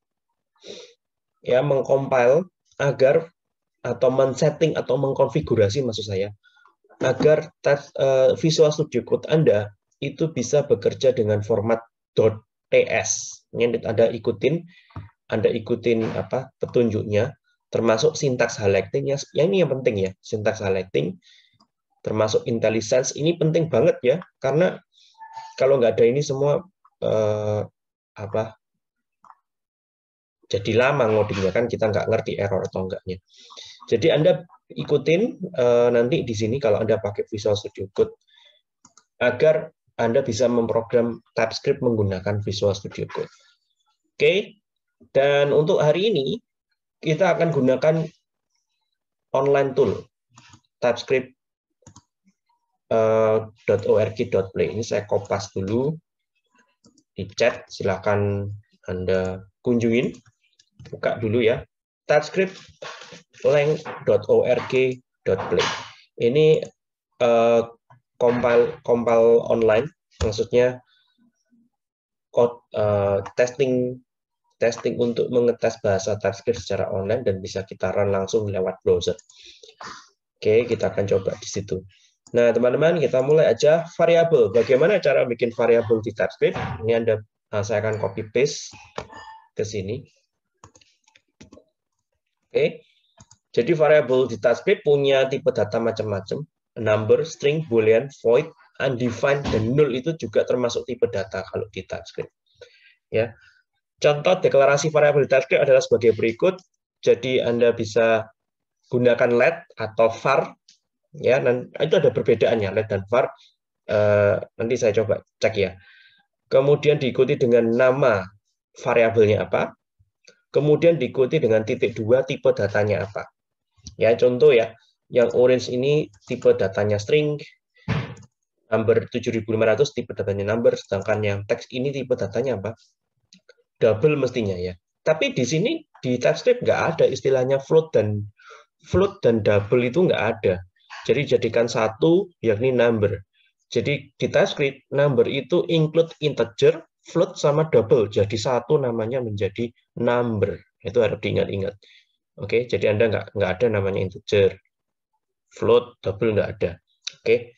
ya, mengcompile agar atau men-setting atau mengkonfigurasi maksud saya agar uh, Visual Studio Code Anda itu bisa bekerja dengan format .ts. Ini Anda ikutin anda ikutin apa petunjuknya, termasuk sintaks highlighting yang ini yang penting ya, sintaks highlighting, termasuk IntelliSense ini penting banget ya, karena kalau nggak ada ini semua eh, apa jadi lama ngodingnya kan kita nggak ngerti error atau enggaknya. Jadi Anda ikutin eh, nanti di sini kalau Anda pakai Visual Studio Code agar Anda bisa memprogram TypeScript menggunakan Visual Studio Code. Oke, okay? Dan untuk hari ini, kita akan gunakan online tool, TypeScript uh, .org.play. Ini saya kopas dulu di chat, silakan Anda kunjungin. Buka dulu ya. TypeScript lang.org.play. Ini uh, compile compile online, maksudnya code uh, testing testing untuk mengetes bahasa TypeScript secara online dan bisa kita run langsung lewat browser. Oke, kita akan coba di situ. Nah, teman-teman, kita mulai aja variabel. Bagaimana cara bikin variabel di TypeScript? Ini Anda nah, saya akan copy paste ke sini. Oke. Jadi variabel di TypeScript punya tipe data macam-macam. Number, string, boolean, void, undefined, dan null itu juga termasuk tipe data kalau di TypeScript. Ya. Contoh deklarasi variabel TypeScript adalah sebagai berikut. Jadi Anda bisa gunakan let atau var ya dan itu ada perbedaannya let dan var uh, nanti saya coba cek ya kemudian diikuti dengan nama variabelnya apa kemudian diikuti dengan titik dua tipe datanya apa ya contoh ya yang orange ini tipe datanya string number 7500 tipe datanya number sedangkan yang teks ini tipe datanya apa double mestinya ya. Tapi di sini di TypeScript nggak ada istilahnya float dan float dan double itu nggak ada. Jadi jadikan satu yakni number. Jadi di TypeScript number itu include integer, float sama double. Jadi satu namanya menjadi number. Itu harus diingat-ingat. Oke, jadi Anda nggak nggak ada namanya integer, float, double nggak ada. Oke.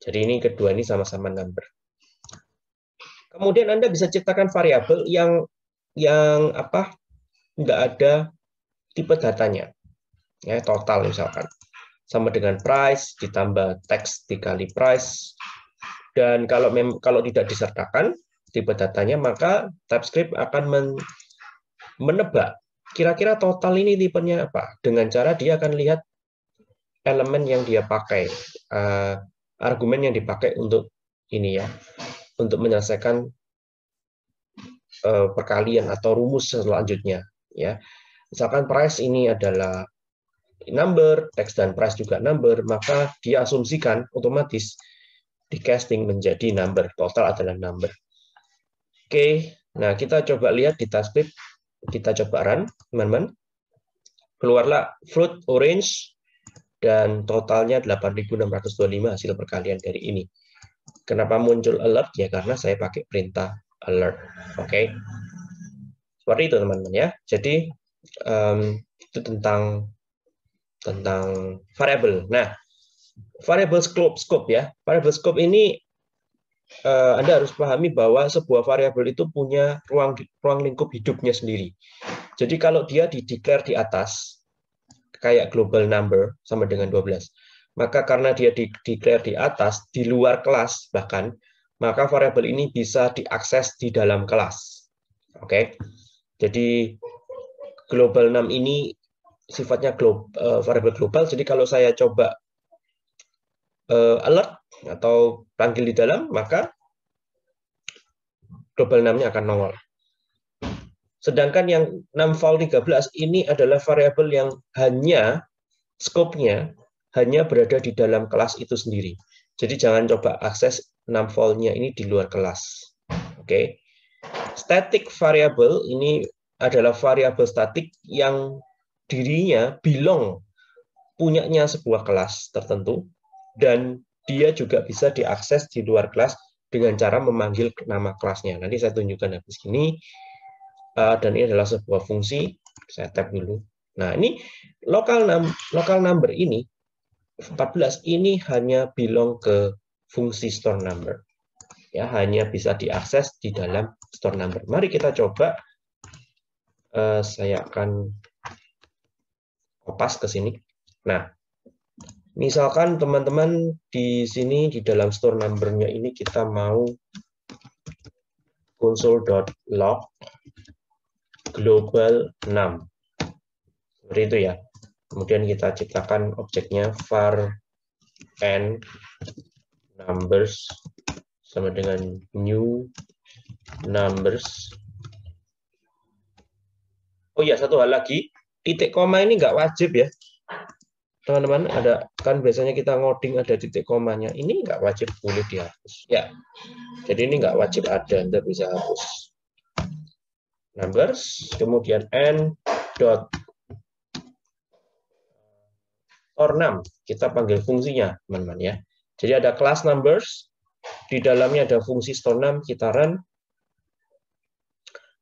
Jadi ini kedua ini sama-sama number. Kemudian Anda bisa ciptakan variabel yang yang apa nggak ada tipe datanya, ya total misalkan sama dengan price ditambah teks dikali price dan kalau mem kalau tidak disertakan tipe datanya maka TypeScript akan men menebak kira-kira total ini tipenya apa. Dengan cara dia akan lihat elemen yang dia pakai uh, argumen yang dipakai untuk ini ya untuk menyelesaikan uh, perkalian atau rumus selanjutnya ya. Misalkan price ini adalah number text dan price juga number maka dia asumsikan otomatis di casting menjadi number. Total adalah number oke nah kita coba lihat di TypeScript kita coba run teman-teman keluarlah fruit orange dan totalnya 8625 hasil perkalian dari ini Kenapa muncul alert? Ya karena saya pakai perintah alert. Oke. Okay? Seperti itu teman-teman ya. Jadi um, itu tentang tentang variable. Nah, variable scope scope ya. Variable scope ini Anda harus pahami bahwa sebuah variabel itu punya ruang ruang lingkup hidupnya sendiri. Jadi kalau dia di declare di atas kayak global number sama dengan 12, maka karena dia di declare di atas di luar kelas bahkan maka variabel ini bisa diakses di dalam kelas. Oke. Okay? Jadi global 6 ini sifatnya global, uh, variabel global. Jadi kalau saya coba uh, alert atau panggil di dalam, maka global 6-nya akan nongol. Sedangkan yang 6 val 13 ini adalah variabel yang hanya scope-nya hanya berada di dalam kelas itu sendiri. Jadi jangan coba akses 6 val-nya ini di luar kelas. Oke. Okay. Static variable ini adalah variabel statik yang dirinya belong punyanya sebuah kelas tertentu dan dia juga bisa diakses di luar kelas dengan cara memanggil nama kelasnya. Nanti saya tunjukkan habis ini. Uh, dan ini adalah sebuah fungsi. Saya tap dulu. Nah, ini local num local number ini 14 ini hanya belong ke fungsi store number. Ya, hanya bisa diakses di dalam store number. Mari kita coba. Uh, saya akan kopas ke sini. Nah, Misalkan teman-teman di sini di dalam store number-nya ini kita mau console.log global 6. Seperti itu ya. Kemudian kita ciptakan objeknya var n numbers sama dengan new numbers. Oh ya, satu hal lagi, titik koma ini nggak wajib ya teman-teman ada kan biasanya kita ngoding ada titik komanya. Ini nggak wajib boleh dihapus. Ya. Jadi ini nggak wajib ada anda bisa hapus. Numbers kemudian n dot or 6 kita panggil fungsinya teman-teman ya. Jadi ada class numbers di dalamnya ada fungsi store 6 kita run.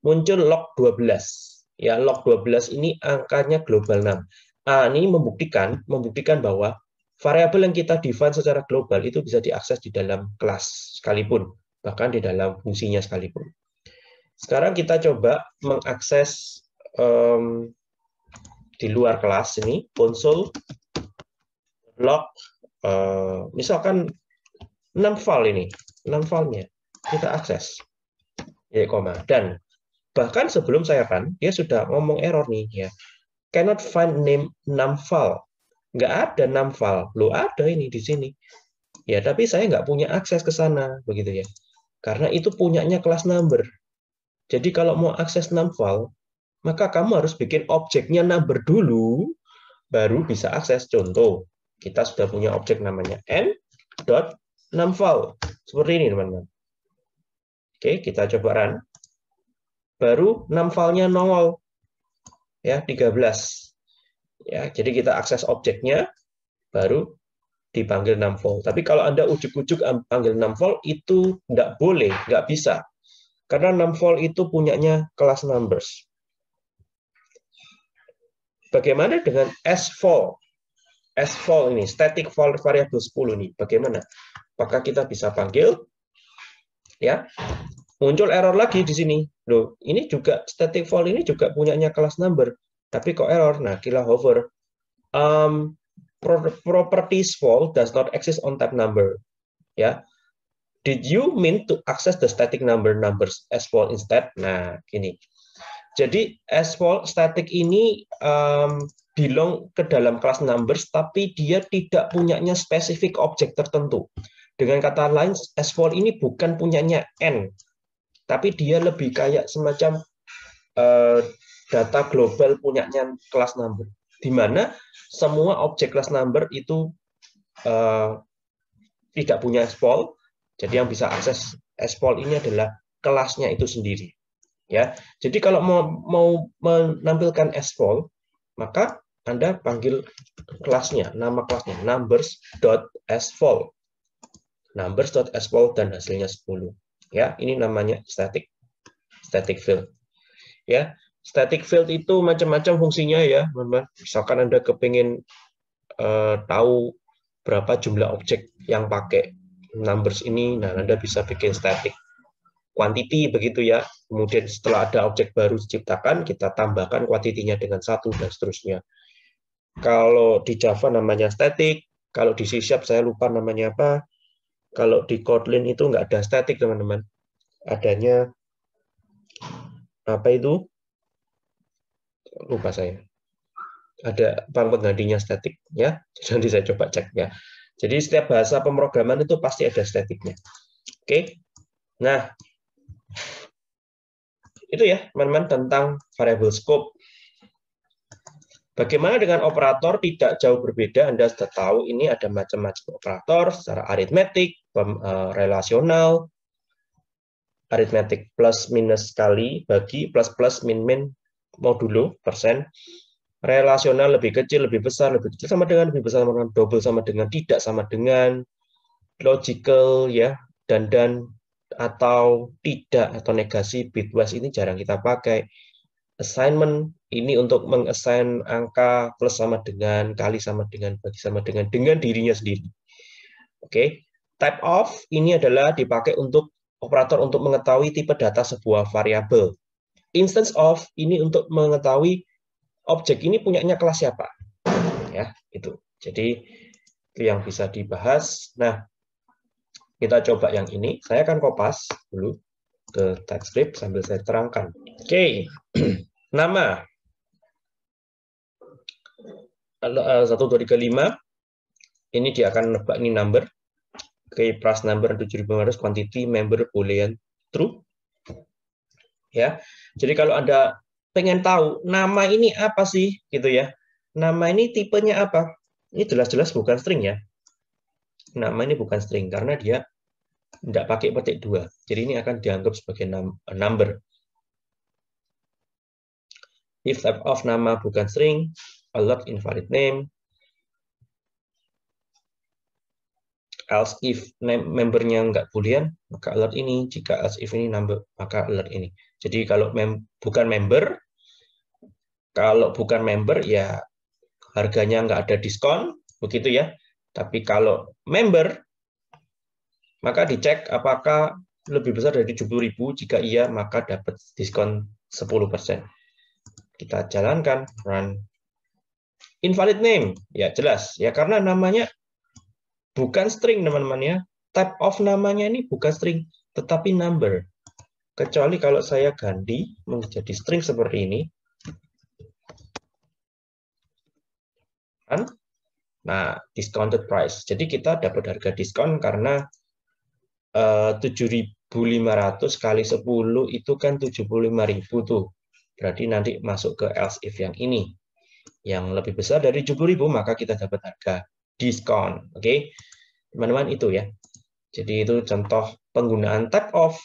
Muncul log 12 ya log 12 ini angkanya global 6 Nah, ini membuktikan membuktikan bahwa variabel yang kita define secara global itu bisa diakses di dalam kelas sekalipun, bahkan di dalam fungsinya sekalipun. Sekarang kita coba mengakses um, di luar kelas ini console log uh, misalkan 6 file ini, 6 filenya kita akses. Ya, koma. Dan bahkan sebelum saya run, dia sudah ngomong error nih ya cannot find name numfile. Nggak ada numfile. Lo ada ini di sini. Ya, tapi saya nggak punya akses ke sana, begitu ya. Karena itu punyanya kelas number. Jadi kalau mau akses numfile, maka kamu harus bikin objeknya number dulu, baru bisa akses. Contoh, kita sudah punya objek namanya n dot. Seperti ini, teman-teman. Oke, kita coba run. Baru numfile-nya nongol ya 13. Ya, jadi kita akses objeknya baru dipanggil 6 volt. Tapi kalau Anda ujuk-ujuk panggil 6 volt itu tidak boleh, nggak bisa. Karena 6 volt itu punyanya kelas numbers. Bagaimana dengan s volt? s volt ini, static volt variable 10 ini, bagaimana? Apakah kita bisa panggil? Ya, muncul error lagi di sini. Loh, ini juga static volt ini juga punyanya kelas number, tapi kok error? Nah, kila hover. Um, properties volt does not exist on type number. Ya. Did you mean to access the static number numbers as volt instead? Nah, ini. Jadi as volt static ini um, belong ke dalam kelas numbers, tapi dia tidak punyanya spesifik objek tertentu. Dengan kata lain, s ini bukan punyanya n, tapi dia lebih kayak semacam uh, data global punyanya kelas number, di mana semua objek kelas number itu uh, tidak punya SPOL, jadi yang bisa akses SPOL ini adalah kelasnya itu sendiri. Ya, jadi kalau mau mau menampilkan SPOL, maka anda panggil kelasnya, nama kelasnya numbers.sfol. Numbers.sfol dan hasilnya 10 ya ini namanya static static field ya Static field itu macam-macam fungsinya ya. Misalkan Anda kepingin uh, tahu berapa jumlah objek yang pakai numbers ini, nah Anda bisa bikin static quantity begitu ya. Kemudian setelah ada objek baru diciptakan, kita tambahkan kuantitinya dengan satu dan seterusnya. Kalau di Java namanya static, kalau di C saya lupa namanya apa. Kalau di Kotlin itu nggak ada static teman-teman. Adanya apa itu? lupa saya. Ada bang penggantinya statik ya. Nanti saya coba cek ya. Jadi setiap bahasa pemrograman itu pasti ada statiknya. Oke. Nah, itu ya teman-teman tentang variable scope. Bagaimana dengan operator tidak jauh berbeda? Anda sudah tahu ini ada macam-macam operator secara aritmetik, eh, relasional, aritmetik plus minus kali bagi plus plus min min modulo persen relasional lebih kecil, lebih besar, lebih kecil sama dengan lebih besar sama dengan double sama dengan tidak sama dengan logical ya dan dan atau tidak atau negasi bitwise ini jarang kita pakai. Assignment ini untuk mengassign angka plus sama dengan kali sama dengan bagi sama dengan dengan dirinya sendiri. Oke. Okay. Type of ini adalah dipakai untuk operator untuk mengetahui tipe data sebuah variabel instance of ini untuk mengetahui objek ini punyanya kelas siapa. Ya, itu. Jadi itu yang bisa dibahas. Nah, kita coba yang ini. Saya akan kopas dulu ke TypeScript sambil saya terangkan. Oke. Okay. Nama. Eh, satu dua tiga lima ini dia akan nebak ini number. Oke, okay, price number 7500 quantity member boolean true ya. Jadi kalau Anda pengen tahu nama ini apa sih gitu ya. Nama ini tipenya apa? Ini jelas-jelas bukan string ya. Nama ini bukan string karena dia tidak pakai petik dua. Jadi ini akan dianggap sebagai number. If type of nama bukan string, alert invalid name, else if membernya nggak boolean, maka alert ini. Jika else if ini number, maka alert ini. Jadi kalau mem bukan member, kalau bukan member ya harganya nggak ada diskon, begitu ya. Tapi kalau member, maka dicek apakah lebih besar dari 70.000. Jika iya, maka dapat diskon 10%. Kita jalankan, run. Invalid name, ya jelas. Ya karena namanya bukan string teman-teman ya. Type of namanya ini bukan string, tetapi number. Kecuali kalau saya ganti menjadi string seperti ini. Nah, discounted price. Jadi kita dapat harga diskon karena 7.500 kali 10 itu kan 75.000 tuh. Berarti nanti masuk ke else if yang ini. Yang lebih besar dari 70.000 maka kita dapat harga diskon. Oke, okay? teman-teman itu ya. Jadi itu contoh penggunaan type of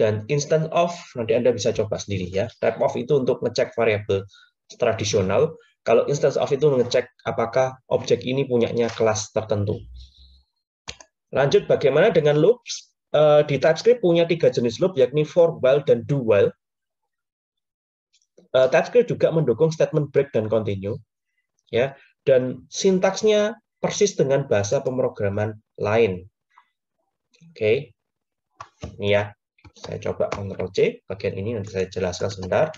dan instance of nanti Anda bisa coba sendiri ya. Type of itu untuk ngecek variabel tradisional. Kalau instance of itu ngecek apakah objek ini punyanya kelas tertentu. Lanjut bagaimana dengan loops? Eh, di TypeScript punya tiga jenis loop yakni for, while, dan do while. Eh, TypeScript juga mendukung statement break dan continue. Ya, dan sintaksnya persis dengan bahasa pemrograman lain. Oke, okay. ya, saya coba Ctrl C bagian ini nanti saya jelaskan sebentar.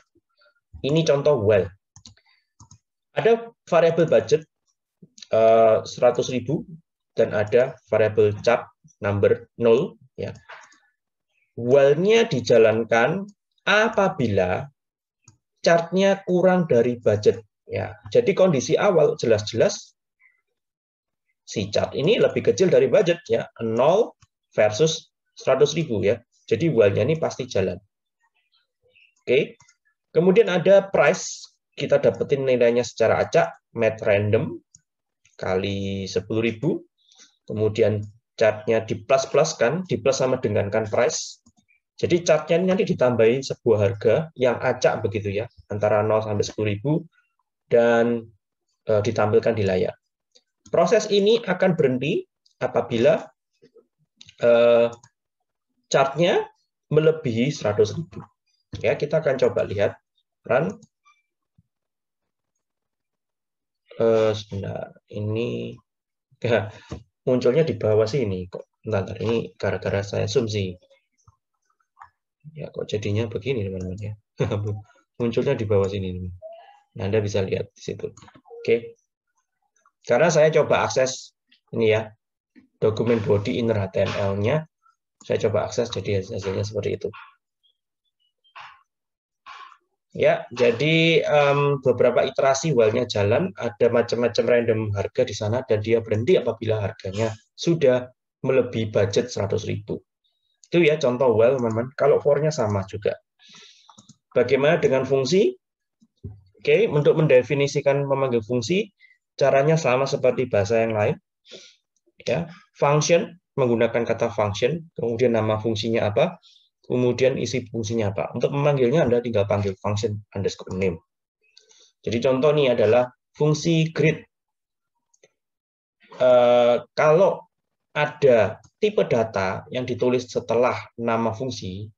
Ini contoh well. Ada variabel budget uh, eh, 100.000 dan ada variabel chart number 0 ya. Well-nya dijalankan apabila chartnya kurang dari budget. Ya. Jadi kondisi awal jelas-jelas si chart ini lebih kecil dari budget ya. 0 versus 100.000 ya. Jadi while-nya ini pasti jalan. Oke. Kemudian ada price. Kita dapetin nilainya secara acak mat random kali 10.000 kemudian chartnya di plus plus kan, di plus sama dengan kan price. Jadi chartnya ini nanti ditambahin sebuah harga yang acak begitu ya, antara 0 sampai 10 ribu, dan e, ditampilkan di layar. Proses ini akan berhenti apabila e, chartnya melebihi 100 ribu. Ya, kita akan coba lihat run. E, sebentar, ini ya, munculnya di bawah sini. Kok Bentar, ini gara-gara saya zoom sih. Ya kok jadinya begini teman-teman ya? Munculnya di bawah sini nah, Anda bisa lihat di situ. Oke. Karena saya coba akses ini ya dokumen body inner HTML-nya saya coba akses jadi hasilnya seperti itu Ya, jadi um, beberapa iterasi while-nya jalan, ada macam-macam random harga di sana, dan dia berhenti apabila harganya sudah melebihi budget 100.000. Itu ya contoh while, teman-teman. Kalau for-nya sama juga. Bagaimana dengan fungsi? Oke, okay, untuk mendefinisikan memanggil fungsi, caranya sama seperti bahasa yang lain. Ya, function menggunakan kata function, kemudian nama fungsinya apa? Kemudian isi fungsinya apa. Untuk memanggilnya Anda tinggal panggil function underscore name. Jadi contoh ini adalah fungsi grid. Uh, kalau ada tipe data yang ditulis setelah nama fungsi,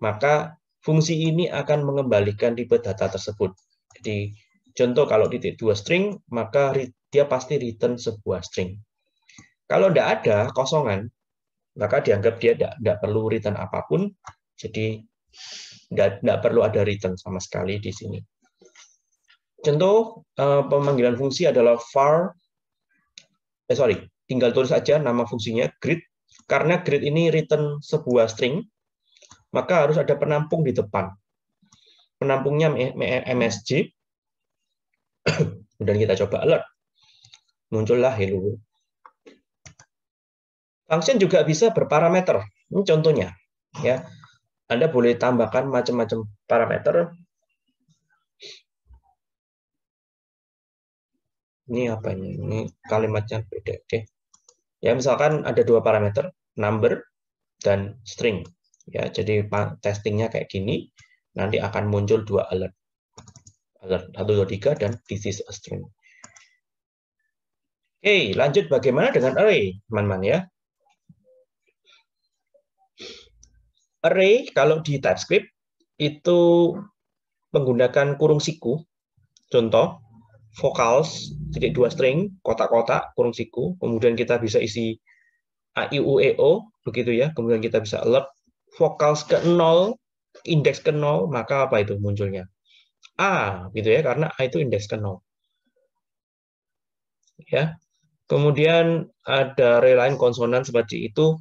maka fungsi ini akan mengembalikan tipe data tersebut. Jadi contoh kalau titik dua string, maka dia pasti return sebuah string. Kalau tidak ada kosongan, maka dianggap dia tidak perlu return apa pun, jadi tidak perlu ada return sama sekali di sini. Contoh uh, pemanggilan fungsi adalah var, eh sorry, tinggal tulis saja nama fungsinya grid, karena grid ini return sebuah string, maka harus ada penampung di depan. Penampungnya MSG, kemudian kita coba alert. Muncullah hello Function juga bisa berparameter. Ini contohnya, ya. Anda boleh tambahkan macam-macam parameter. Ini apa ini? Ini kalimatnya beda. Oke. Ya, misalkan ada dua parameter, number dan string. Ya, jadi testingnya kayak gini. Nanti akan muncul dua alert. Alert 123 dan this is a string. Oke, lanjut bagaimana dengan array, teman-teman ya. Array kalau di TypeScript itu menggunakan kurung siku. Contoh, vocals, titik dua string, kotak-kotak, kurung siku. Kemudian kita bisa isi a, i, u, e, o, begitu ya. Kemudian kita bisa alert vocals ke nol, indeks ke nol, maka apa itu munculnya? A, gitu ya, karena A itu indeks ke nol. Ya. Kemudian ada array lain konsonan seperti itu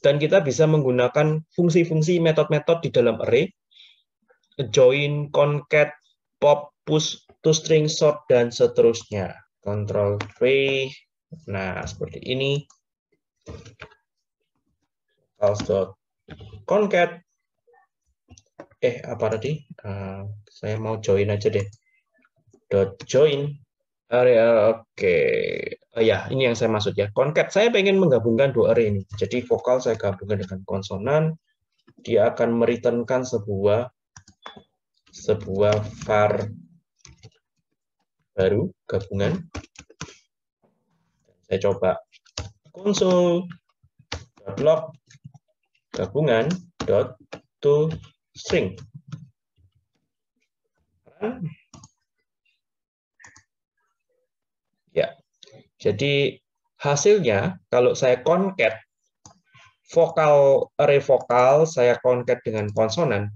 dan kita bisa menggunakan fungsi-fungsi metode-metode di dalam array, join, concat, pop, push, toString, sort, dan seterusnya. Control V, nah seperti ini. concat, eh apa tadi? Uh, saya mau join aja deh. Dot join, area, oke. Okay. Oh ya, ini yang saya maksud ya. Concat, saya pengen menggabungkan dua array ini. Jadi vokal saya gabungkan dengan konsonan. Dia akan mereturnkan sebuah sebuah var baru gabungan. Saya coba konsol log gabungan dot to string. Jadi hasilnya kalau saya concat vokal array vokal saya concat dengan konsonan,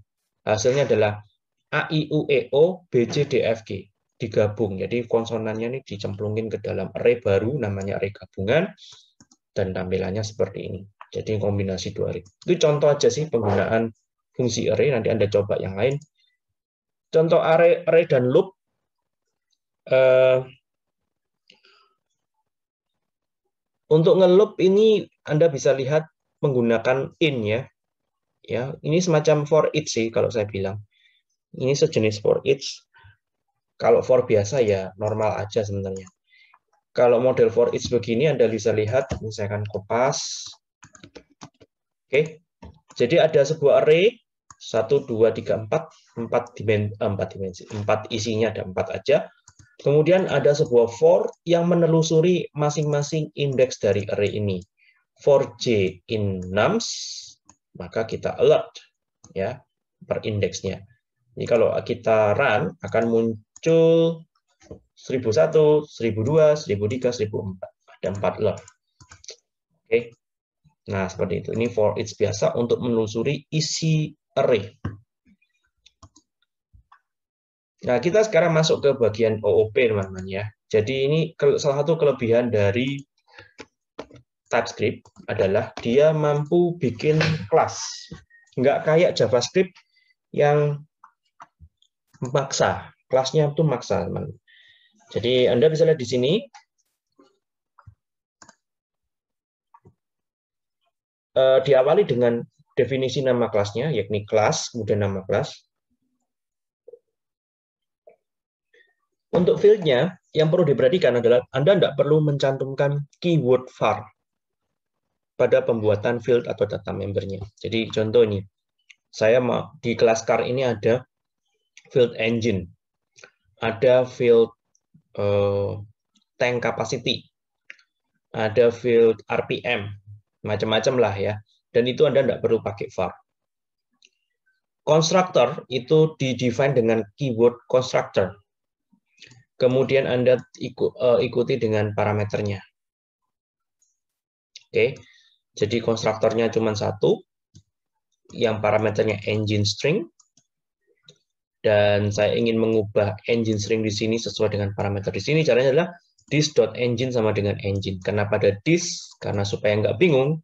hasilnya adalah a i u e o b c d f g digabung. Jadi konsonannya ini dicemplungin ke dalam array baru namanya array gabungan dan tampilannya seperti ini. Jadi kombinasi dua array. Itu contoh aja sih penggunaan fungsi array. Nanti Anda coba yang lain. Contoh array, array dan loop. Uh, Untuk ngeloop ini Anda bisa lihat menggunakan in ya. Ya, ini semacam for each sih kalau saya bilang. Ini sejenis for each. Kalau for biasa ya normal aja sebenarnya. Kalau model for each begini Anda bisa lihat, misalkan kopas. Oke. Jadi ada sebuah array 1 2 3 4 4 dimensi 4 dimensi 4 isinya ada 4 aja. Kemudian ada sebuah for yang menelusuri masing-masing indeks dari array ini. For j in nums, maka kita alert ya per indeksnya. Jadi kalau kita run akan muncul 1001, 1002, 1003, 1004. Ada 4 lot. Oke. Nah, seperti itu. Ini for each biasa untuk menelusuri isi array. Nah, kita sekarang masuk ke bagian OOP, teman-teman ya. Jadi ini salah satu kelebihan dari TypeScript adalah dia mampu bikin kelas. Nggak kayak JavaScript yang maksa. Kelasnya itu maksa, teman. Jadi Anda bisa lihat di sini. Eh, diawali dengan definisi nama kelasnya, yakni kelas, kemudian nama kelas. Untuk field-nya, yang perlu diperhatikan adalah Anda tidak perlu mencantumkan keyword var pada pembuatan field atau data membernya. Jadi contoh ini, saya mau di kelas car ini ada field engine, ada field uh, tank capacity, ada field RPM, macam-macam lah ya. Dan itu Anda tidak perlu pakai var. Constructor itu di-define dengan keyword constructor kemudian Anda eh, ikuti dengan parameternya. Oke, jadi konstruktornya cuma satu, yang parameternya engine string, dan saya ingin mengubah engine string di sini sesuai dengan parameter di sini. Caranya adalah this.engine sama dengan engine. Kenapa ada this? Karena supaya nggak bingung,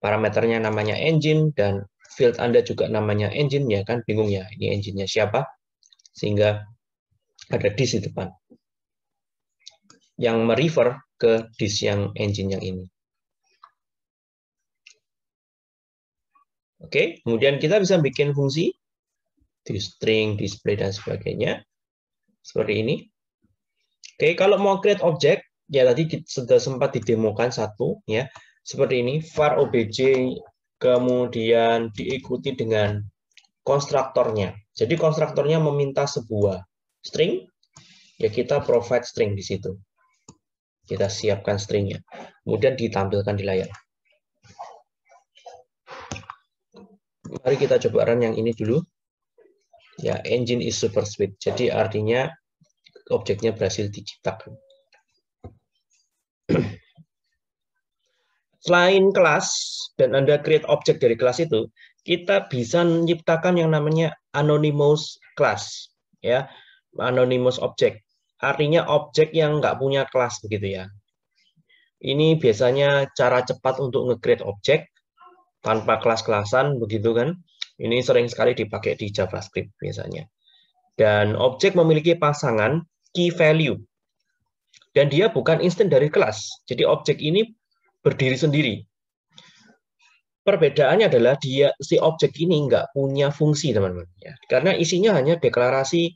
parameternya namanya engine, dan field Anda juga namanya engine, ya kan bingung ya, ini engine-nya siapa? Sehingga ada disk di depan yang merefer ke disk yang engine yang ini. Oke, kemudian kita bisa bikin fungsi di string, display dan sebagainya seperti ini. Oke, kalau mau create object ya tadi sudah sempat didemokan satu ya seperti ini var obj kemudian diikuti dengan konstruktornya. Jadi konstruktornya meminta sebuah string, ya kita provide string di situ. Kita siapkan stringnya. Kemudian ditampilkan di layar. Mari kita coba run yang ini dulu. Ya, engine is super sweet. Jadi artinya objeknya berhasil diciptakan. Selain kelas dan Anda create objek dari kelas itu, kita bisa menciptakan yang namanya anonymous class. Ya, anonymous object. Artinya objek yang nggak punya kelas begitu ya. Ini biasanya cara cepat untuk nge-create objek tanpa kelas-kelasan begitu kan. Ini sering sekali dipakai di JavaScript biasanya. Dan objek memiliki pasangan key value. Dan dia bukan instant dari kelas. Jadi objek ini berdiri sendiri. Perbedaannya adalah dia si objek ini nggak punya fungsi teman-teman ya. Karena isinya hanya deklarasi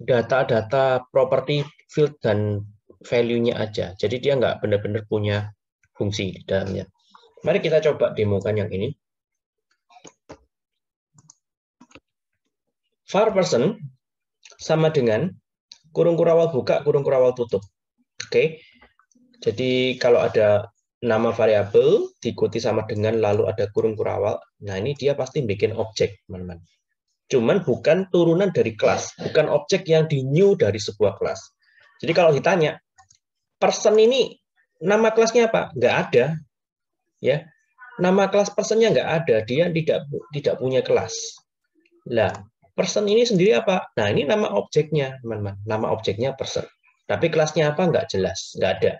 data-data property field dan value-nya aja. Jadi dia nggak benar-benar punya fungsi di dalamnya. Mari kita coba demokan yang ini. var person sama dengan kurung kurawal buka, kurung kurawal tutup. Oke. Jadi kalau ada nama variabel diikuti sama dengan lalu ada kurung kurawal, nah ini dia pasti bikin objek, teman-teman. Cuman bukan turunan dari kelas, bukan objek yang di new dari sebuah kelas. Jadi kalau ditanya, person ini nama kelasnya apa? Nggak ada. Ya, nama kelas personnya nggak ada. Dia tidak tidak punya kelas. Lah, person ini sendiri apa? Nah, ini nama objeknya, teman-teman. Nama objeknya person. Tapi kelasnya apa? Nggak jelas, nggak ada.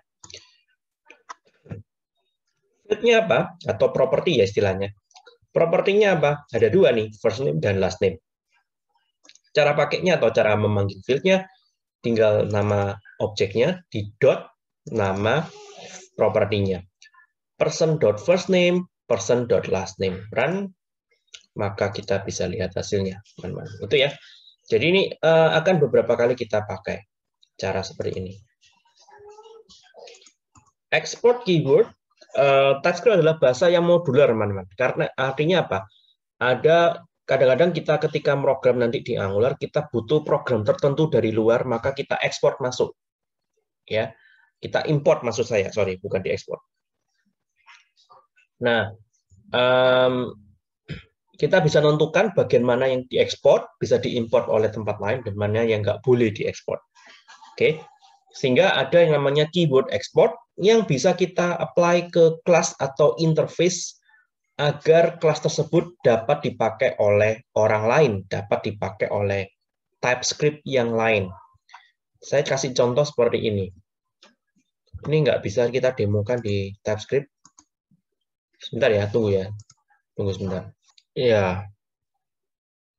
Field-nya apa? Atau properti ya istilahnya. Propertinya apa? Ada dua nih, first name dan last name. Cara pakainya atau cara memanggil fieldnya, tinggal nama objeknya di dot nama propertinya. Person dot first name, person dot last name. Run, maka kita bisa lihat hasilnya. teman-teman. Itu ya. Jadi ini uh, akan beberapa kali kita pakai cara seperti ini. Export keyword uh, TypeScript adalah bahasa yang modular, teman-teman. Karena artinya apa? Ada kadang-kadang kita ketika program nanti di Angular, kita butuh program tertentu dari luar, maka kita ekspor masuk. Ya, kita import maksud saya, sorry, bukan diekspor. Nah, um, kita bisa menentukan bagian mana yang diekspor, bisa diimport oleh tempat lain, dan mana yang nggak boleh diekspor. Oke, sehingga ada yang namanya keyboard export yang bisa kita apply ke kelas atau interface agar kelas tersebut dapat dipakai oleh orang lain, dapat dipakai oleh TypeScript yang lain. Saya kasih contoh seperti ini. Ini nggak bisa kita demokan di TypeScript. Sebentar ya, tunggu ya. Tunggu sebentar. Iya.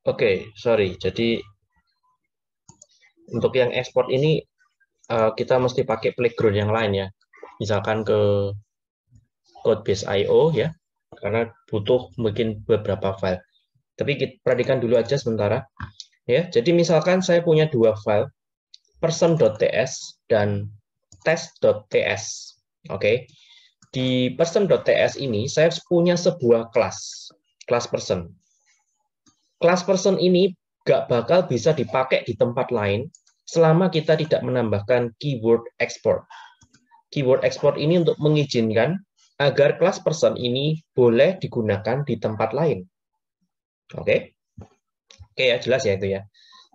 Oke, okay, sorry. Jadi untuk yang ekspor ini uh, kita mesti pakai playground yang lain ya. Misalkan ke codebase.io ya, karena butuh mungkin beberapa file. Tapi kita perhatikan dulu aja sementara. Ya, jadi misalkan saya punya dua file, person.ts dan test.ts. Oke. Okay. Di person.ts ini saya punya sebuah kelas, kelas person. Kelas person ini gak bakal bisa dipakai di tempat lain selama kita tidak menambahkan keyword export. Keyword export ini untuk mengizinkan agar kelas person ini boleh digunakan di tempat lain. Oke? Okay? Oke ya, jelas ya itu ya.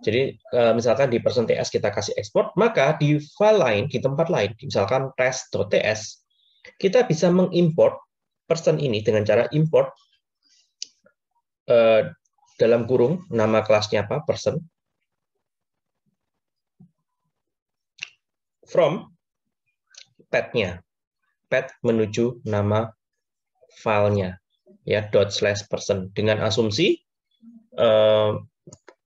Jadi eh, misalkan di person TS kita kasih export, maka di file lain, di tempat lain, misalkan test.ts, kita bisa mengimport person ini dengan cara import uh, dalam kurung nama kelasnya apa person from pet-nya pet menuju nama filenya ya dot slash person dengan asumsi uh,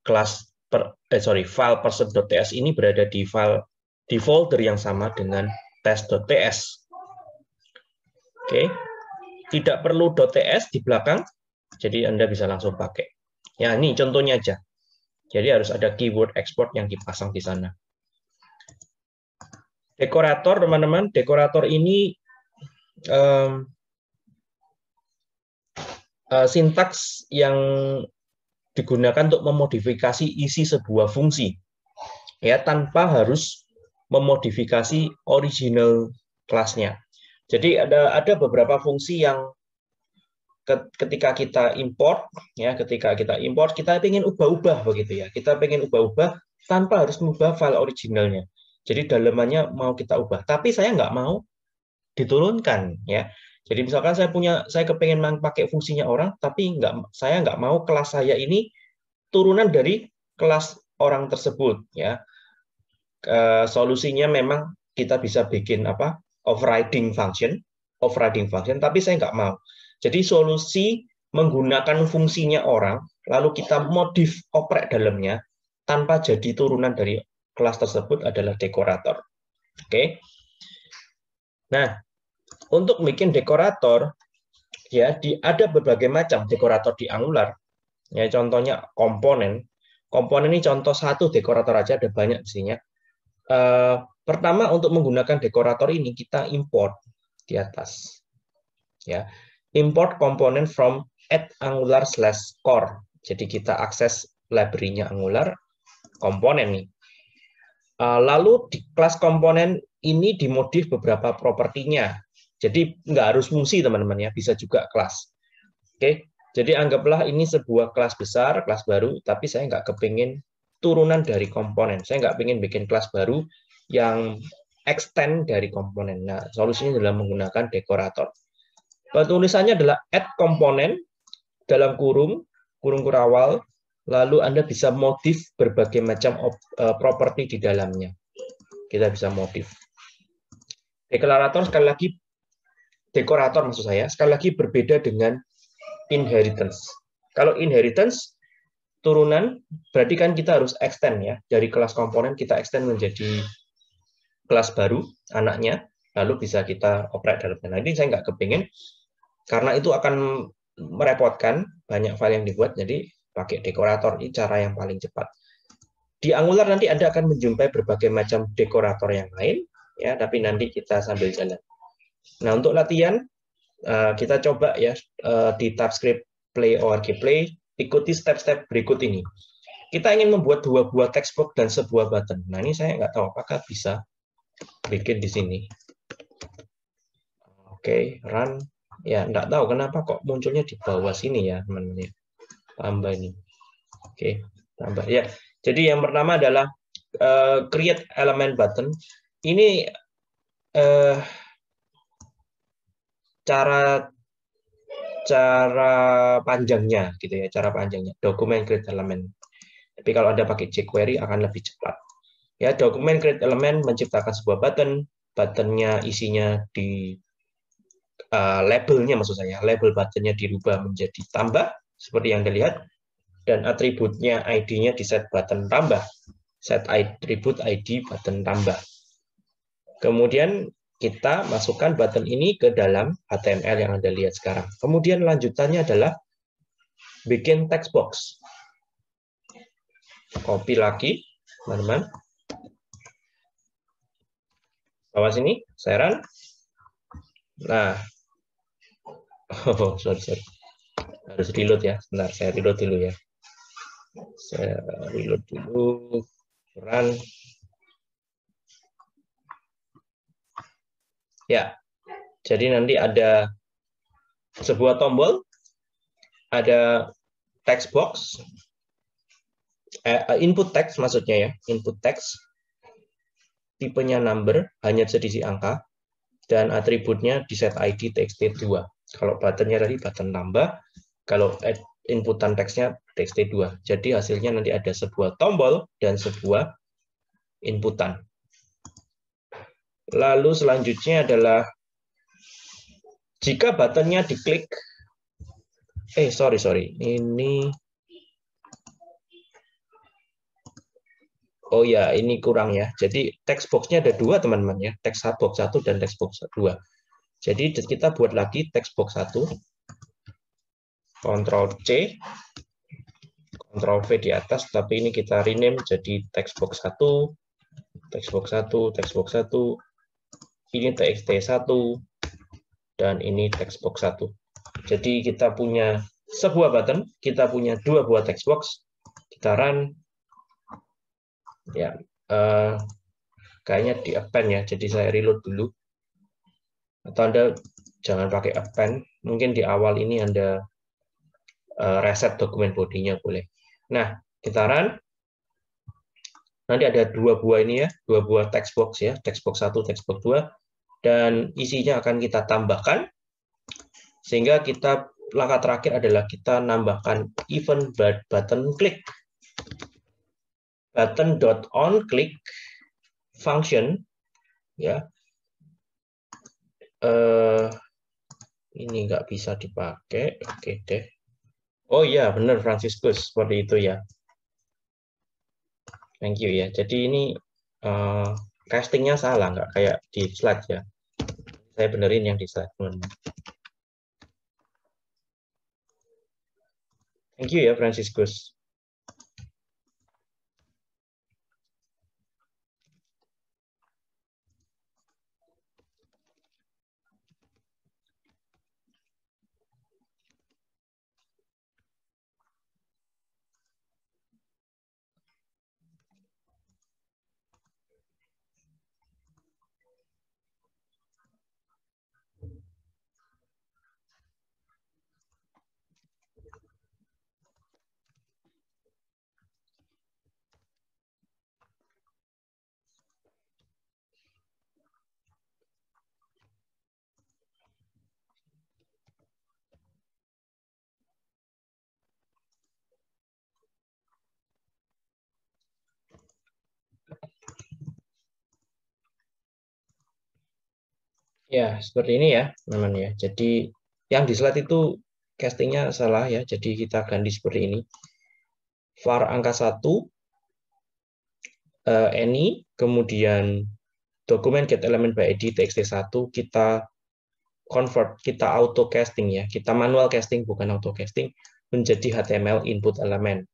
kelas per, eh, sorry file person.ts ini berada di file di folder yang sama dengan test.ts oke okay. tidak perlu .ts di belakang jadi Anda bisa langsung pakai Ya, ini contohnya aja. Jadi harus ada keyword export yang dipasang di sana. Dekorator, teman-teman. Dekorator ini um, uh, sintaks yang digunakan untuk memodifikasi isi sebuah fungsi. Ya, tanpa harus memodifikasi original kelasnya. Jadi ada ada beberapa fungsi yang ketika kita import ya ketika kita import kita ingin ubah-ubah begitu ya kita ingin ubah-ubah tanpa harus mengubah file originalnya jadi dalamannya mau kita ubah. Tapi saya nggak mau diturunkan ya. Jadi misalkan saya punya saya kepengen pakai fungsinya orang tapi nggak saya nggak mau kelas saya ini turunan dari kelas orang tersebut ya. E, solusinya memang kita bisa bikin apa overriding function overriding function tapi saya nggak mau. Jadi solusi menggunakan fungsinya orang, lalu kita modif oprek dalamnya, tanpa jadi turunan dari kelas tersebut adalah dekorator. Oke. Nah, untuk bikin dekorator, ya di, ada berbagai macam dekorator di Angular. Ya, contohnya komponen. Komponen ini contoh satu dekorator aja, ada banyak di sini. Uh, pertama untuk menggunakan dekorator ini kita import di atas. Ya, import komponen from add angular core. Jadi kita akses library-nya Angular komponen nih. Uh, lalu di kelas komponen ini dimodif beberapa propertinya. Jadi nggak harus fungsi teman-teman ya, bisa juga kelas. Oke, jadi anggaplah ini sebuah kelas besar, kelas baru, tapi saya nggak kepingin turunan dari komponen. Saya nggak ingin bikin kelas baru yang extend dari komponen. Nah, solusinya adalah menggunakan dekorator. Tulisannya adalah add komponen dalam kurung, kurung kurawal, lalu Anda bisa modif berbagai macam uh, properti di dalamnya. Kita bisa modif. Deklarator sekali lagi, dekorator maksud saya, sekali lagi berbeda dengan inheritance. Kalau inheritance, turunan, berarti kan kita harus extend ya, dari kelas komponen kita extend menjadi kelas baru, anaknya, lalu bisa kita operate dalamnya. Nah, ini saya nggak kepingin, karena itu akan merepotkan banyak file yang dibuat, jadi pakai dekorator ini cara yang paling cepat. Di Angular nanti Anda akan menjumpai berbagai macam dekorator yang lain, ya, tapi nanti kita sambil jalan. Nah, untuk latihan, eh, kita coba ya eh, di TypeScript Play ORG Play, ikuti step-step berikut ini. Kita ingin membuat dua buah textbox dan sebuah button. Nah, ini saya nggak tahu apakah bisa bikin di sini. Oke, run ya enggak tahu kenapa kok munculnya di bawah sini ya teman-teman tambah ini. Oke tambah. Ya jadi yang pertama adalah uh, create element button. Ini uh, cara cara panjangnya gitu ya, cara panjangnya. Dokumen create element. Tapi kalau Anda pakai jQuery akan lebih cepat. Ya, dokumen create element menciptakan sebuah button, buttonnya isinya di uh, labelnya maksud saya, label buttonnya dirubah menjadi tambah seperti yang dilihat dan atributnya ID-nya di set button tambah. Set atribut ID button tambah. Kemudian kita masukkan button ini ke dalam HTML yang Anda lihat sekarang. Kemudian lanjutannya adalah bikin text box. Copy lagi, teman-teman. Bawah sini, saya run. Nah, oh, sorry, sorry. Harus reload ya. Sebentar, saya reload dulu ya. Saya reload dulu. Run. Ya, jadi nanti ada sebuah tombol, ada text box, eh, eh input text maksudnya ya, input text, tipenya number, hanya sedisi angka, dan atributnya di set ID txt2. Kalau buttonnya tadi button tambah, kalau inputan teksnya txt2. Jadi hasilnya nanti ada sebuah tombol dan sebuah inputan. Lalu selanjutnya adalah jika buttonnya diklik, eh sorry sorry, ini Oh ya, ini kurang ya. Jadi text box-nya ada dua teman-teman ya, text box satu dan text box dua. Jadi kita buat lagi text box satu, Ctrl C, Ctrl V di atas, tapi ini kita rename jadi text box satu, text box satu, text box satu, ini txt1 dan ini text box 1. Jadi kita punya sebuah button, kita punya dua buah text box, kita run, ya uh, kayaknya di append ya, jadi saya reload dulu. Atau Anda jangan pakai append, mungkin di awal ini Anda reset dokumen bodinya boleh. Nah, kita run, nanti ada dua buah ini ya, dua buah text box ya, text box 1, text box 2, dan isinya akan kita tambahkan, sehingga kita langkah terakhir adalah kita nambahkan event button click. Button dot on click function ya. Uh, ini nggak bisa dipakai. Oke deh oh iya benar Franciscus seperti itu ya Thank you ya. Jadi ini uh, castingnya salah, nggak kayak di slide ya. Saya benerin yang di slide. Thank you ya, Franciscus. Ya, seperti ini ya, teman ya. Jadi yang di slide itu castingnya salah ya. Jadi kita ganti seperti ini. var angka 1, uh, any, kemudian dokumen get element by id txt1 kita convert, kita auto casting ya. Kita manual casting bukan auto casting menjadi HTML input element.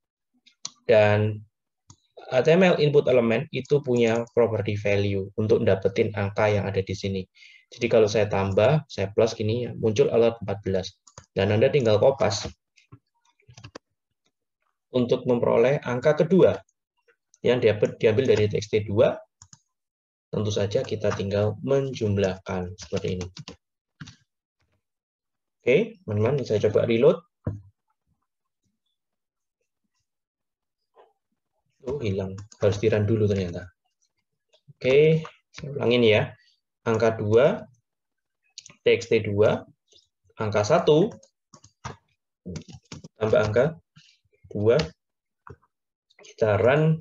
Dan HTML input element itu punya property value untuk dapetin angka yang ada di sini. Jadi kalau saya tambah, saya plus gini, muncul alert 14. Dan Anda tinggal kopas untuk memperoleh angka kedua yang dapat diambil dari txt2. Tentu saja kita tinggal menjumlahkan seperti ini. Oke, teman-teman, saya coba reload. Oh, hilang. Harus tiran dulu ternyata. Oke, saya ulangin ya. Angka 2, txt 2, angka 1, tambah angka 2, kita run,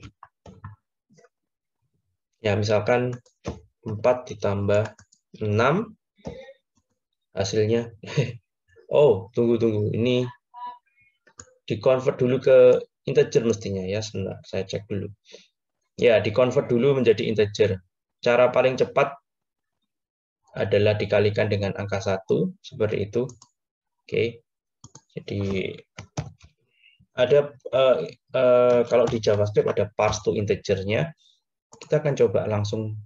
ya misalkan 4 ditambah 6, hasilnya, oh tunggu tunggu, ini di-convert dulu ke integer mestinya ya, sebentar, saya cek dulu. Ya, di-convert dulu menjadi integer. Cara paling cepat adalah dikalikan dengan angka 1, seperti itu. Oke, jadi ada uh, uh, kalau di JavaScript ada parse to integernya. Kita akan coba langsung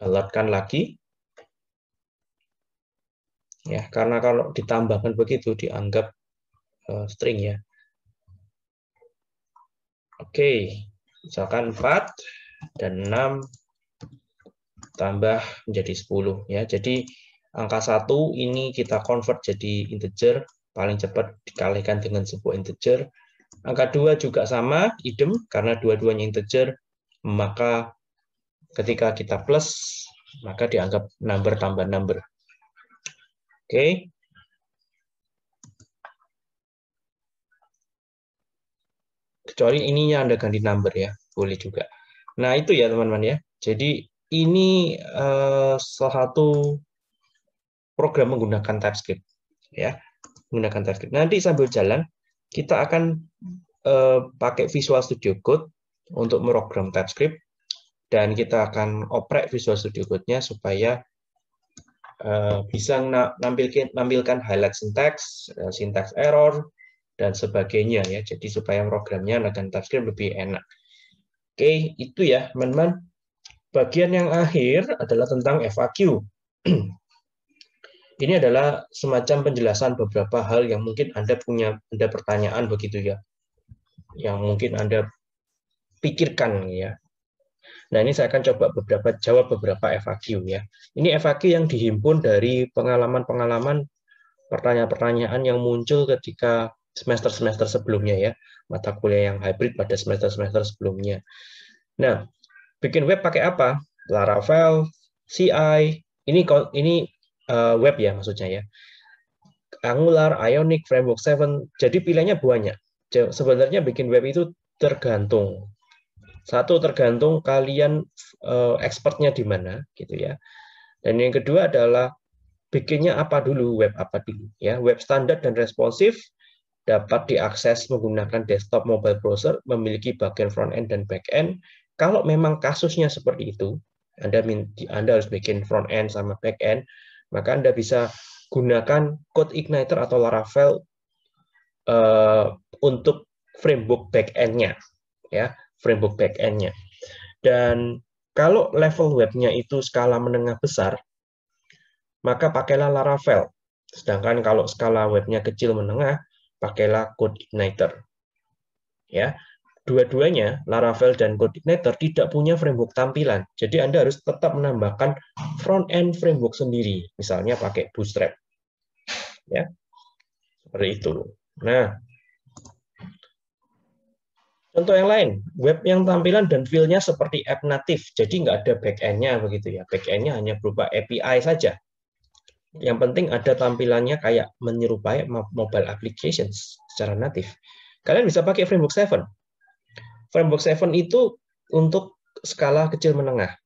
loadkan lagi. Ya, karena kalau ditambahkan begitu dianggap uh, string ya. Oke, misalkan 4 dan 6 tambah menjadi 10 ya. Jadi angka 1 ini kita convert jadi integer, paling cepat dikalikan dengan sebuah integer. Angka 2 juga sama, idem karena dua-duanya integer, maka ketika kita plus maka dianggap number tambah number. Oke. kecuali ininya Anda ganti number ya, boleh juga. Nah, itu ya teman-teman ya. Jadi ini uh, salah satu program menggunakan TypeScript ya, menggunakan TypeScript. Nanti sambil jalan kita akan uh, pakai Visual Studio Code untuk merogram TypeScript dan kita akan oprek Visual Studio Code-nya supaya uh, bisa nampilkan, nampilkan highlight syntax, uh, syntax error, dan sebagainya ya. Jadi supaya programnya dengan TypeScript lebih enak. Oke, itu ya teman-teman. Bagian yang akhir adalah tentang FAQ. Ini adalah semacam penjelasan beberapa hal yang mungkin Anda punya ada pertanyaan begitu ya. Yang mungkin Anda pikirkan ya. Nah, ini saya akan coba beberapa jawab beberapa FAQ ya. Ini FAQ yang dihimpun dari pengalaman-pengalaman pertanyaan-pertanyaan yang muncul ketika semester-semester sebelumnya ya, mata kuliah yang hybrid pada semester-semester sebelumnya. Nah, bikin web pakai apa? Laravel, CI, ini ini uh, web ya maksudnya ya. Angular, Ionic, Framework 7. Jadi pilihannya banyak. Sebenarnya bikin web itu tergantung. Satu tergantung kalian uh, expertnya di mana gitu ya. Dan yang kedua adalah bikinnya apa dulu, web apa dulu ya. Web standar dan responsif dapat diakses menggunakan desktop mobile browser, memiliki bagian front end dan back end. Kalau memang kasusnya seperti itu, Anda Anda harus bikin front end sama back end, maka Anda bisa gunakan Code Igniter atau Laravel uh, untuk framework back end-nya, ya, framework back end-nya. Dan kalau level webnya itu skala menengah besar, maka pakailah Laravel. Sedangkan kalau skala webnya kecil menengah, pakailah Code Igniter. Ya, dua-duanya Laravel dan Code Igniter tidak punya framework tampilan. Jadi Anda harus tetap menambahkan front end framework sendiri, misalnya pakai Bootstrap. Ya. Seperti itu. Nah, Contoh yang lain, web yang tampilan dan feel-nya seperti app native, jadi nggak ada back-end-nya begitu ya. Back-end-nya hanya berupa API saja. Yang penting ada tampilannya kayak menyerupai mobile applications secara natif. Kalian bisa pakai Framework 7. Framework 7 itu untuk skala kecil menengah.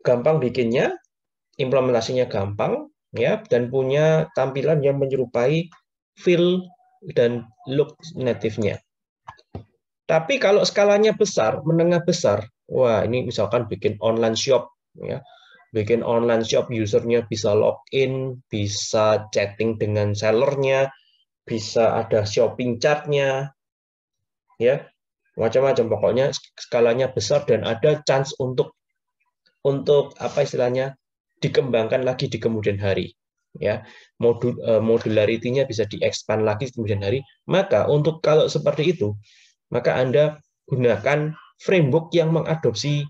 Gampang bikinnya, implementasinya gampang, ya, dan punya tampilan yang menyerupai feel dan look native-nya. Tapi kalau skalanya besar, menengah besar, wah ini misalkan bikin online shop, ya, bikin online shop usernya bisa login, bisa chatting dengan sellernya, bisa ada shopping chartnya, ya macam-macam pokoknya skalanya besar dan ada chance untuk untuk apa istilahnya dikembangkan lagi di kemudian hari ya modul uh, modularity-nya bisa diekspand lagi di kemudian hari maka untuk kalau seperti itu maka anda gunakan framework yang mengadopsi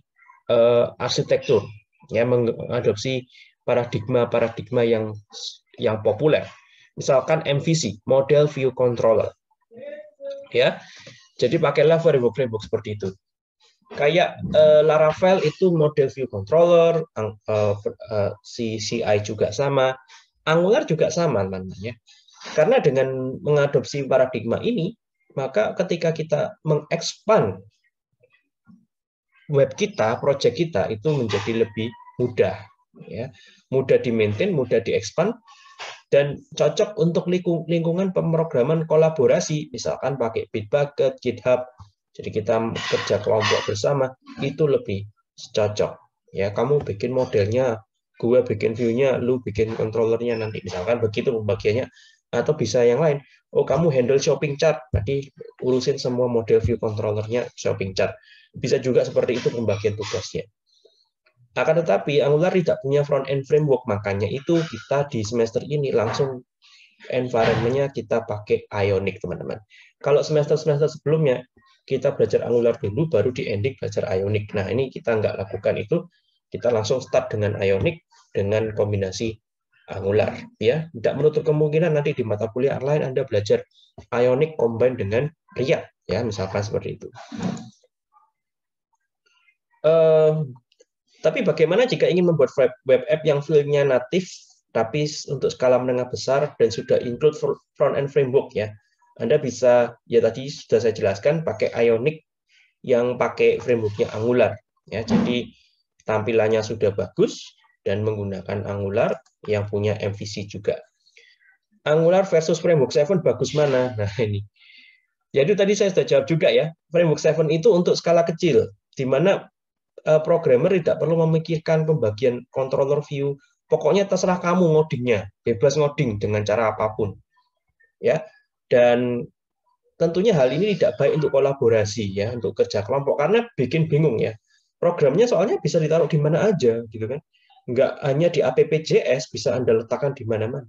uh, arsitektur ya mengadopsi paradigma-paradigma yang yang populer. Misalkan MVC, Model View Controller. Ya, jadi pakailah framework framework seperti itu. Kayak uh, Laravel itu model view controller, uh, uh, CCI juga sama, Angular juga sama teman-teman ya. Karena dengan mengadopsi paradigma ini, maka ketika kita mengekspan web kita, project kita itu menjadi lebih mudah ya. Mudah di-maintain, mudah di-expand dan cocok untuk lingkungan pemrograman kolaborasi, misalkan pakai Bitbucket, GitHub. Jadi kita kerja kelompok bersama itu lebih cocok. Ya, kamu bikin modelnya, gue bikin view-nya, lu bikin controllernya nanti misalkan begitu pembagiannya atau bisa yang lain. Oh, kamu handle shopping chart, berarti urusin semua model view controllernya shopping chart. Bisa juga seperti itu pembagian tugasnya. Akan tetapi Angular tidak punya front end framework, makanya itu kita di semester ini langsung environment-nya kita pakai Ionic, teman-teman. Kalau semester-semester sebelumnya kita belajar Angular dulu, baru di ending belajar Ionic. Nah, ini kita nggak lakukan itu, kita langsung start dengan Ionic dengan kombinasi Angular ya tidak menutup kemungkinan nanti di mata kuliah lain Anda belajar Ionic combine dengan React ya misalkan seperti itu uh, tapi bagaimana jika ingin membuat web, app yang filenya natif tapi untuk skala menengah besar dan sudah include front end framework ya Anda bisa ya tadi sudah saya jelaskan pakai Ionic yang pakai frameworknya Angular ya jadi tampilannya sudah bagus dan menggunakan Angular yang punya MVC juga. Angular versus Framework 7 bagus mana? Nah, ini. Jadi tadi saya sudah jawab juga ya. Framework 7 itu untuk skala kecil, di mana uh, programmer tidak perlu memikirkan pembagian controller view. Pokoknya terserah kamu ngodingnya, bebas ngoding dengan cara apa pun. Ya. Dan tentunya hal ini tidak baik untuk kolaborasi ya, untuk kerja kelompok karena bikin bingung ya. Programnya soalnya bisa ditaruh di mana aja gitu kan nggak hanya di APPJS bisa Anda letakkan di mana-mana.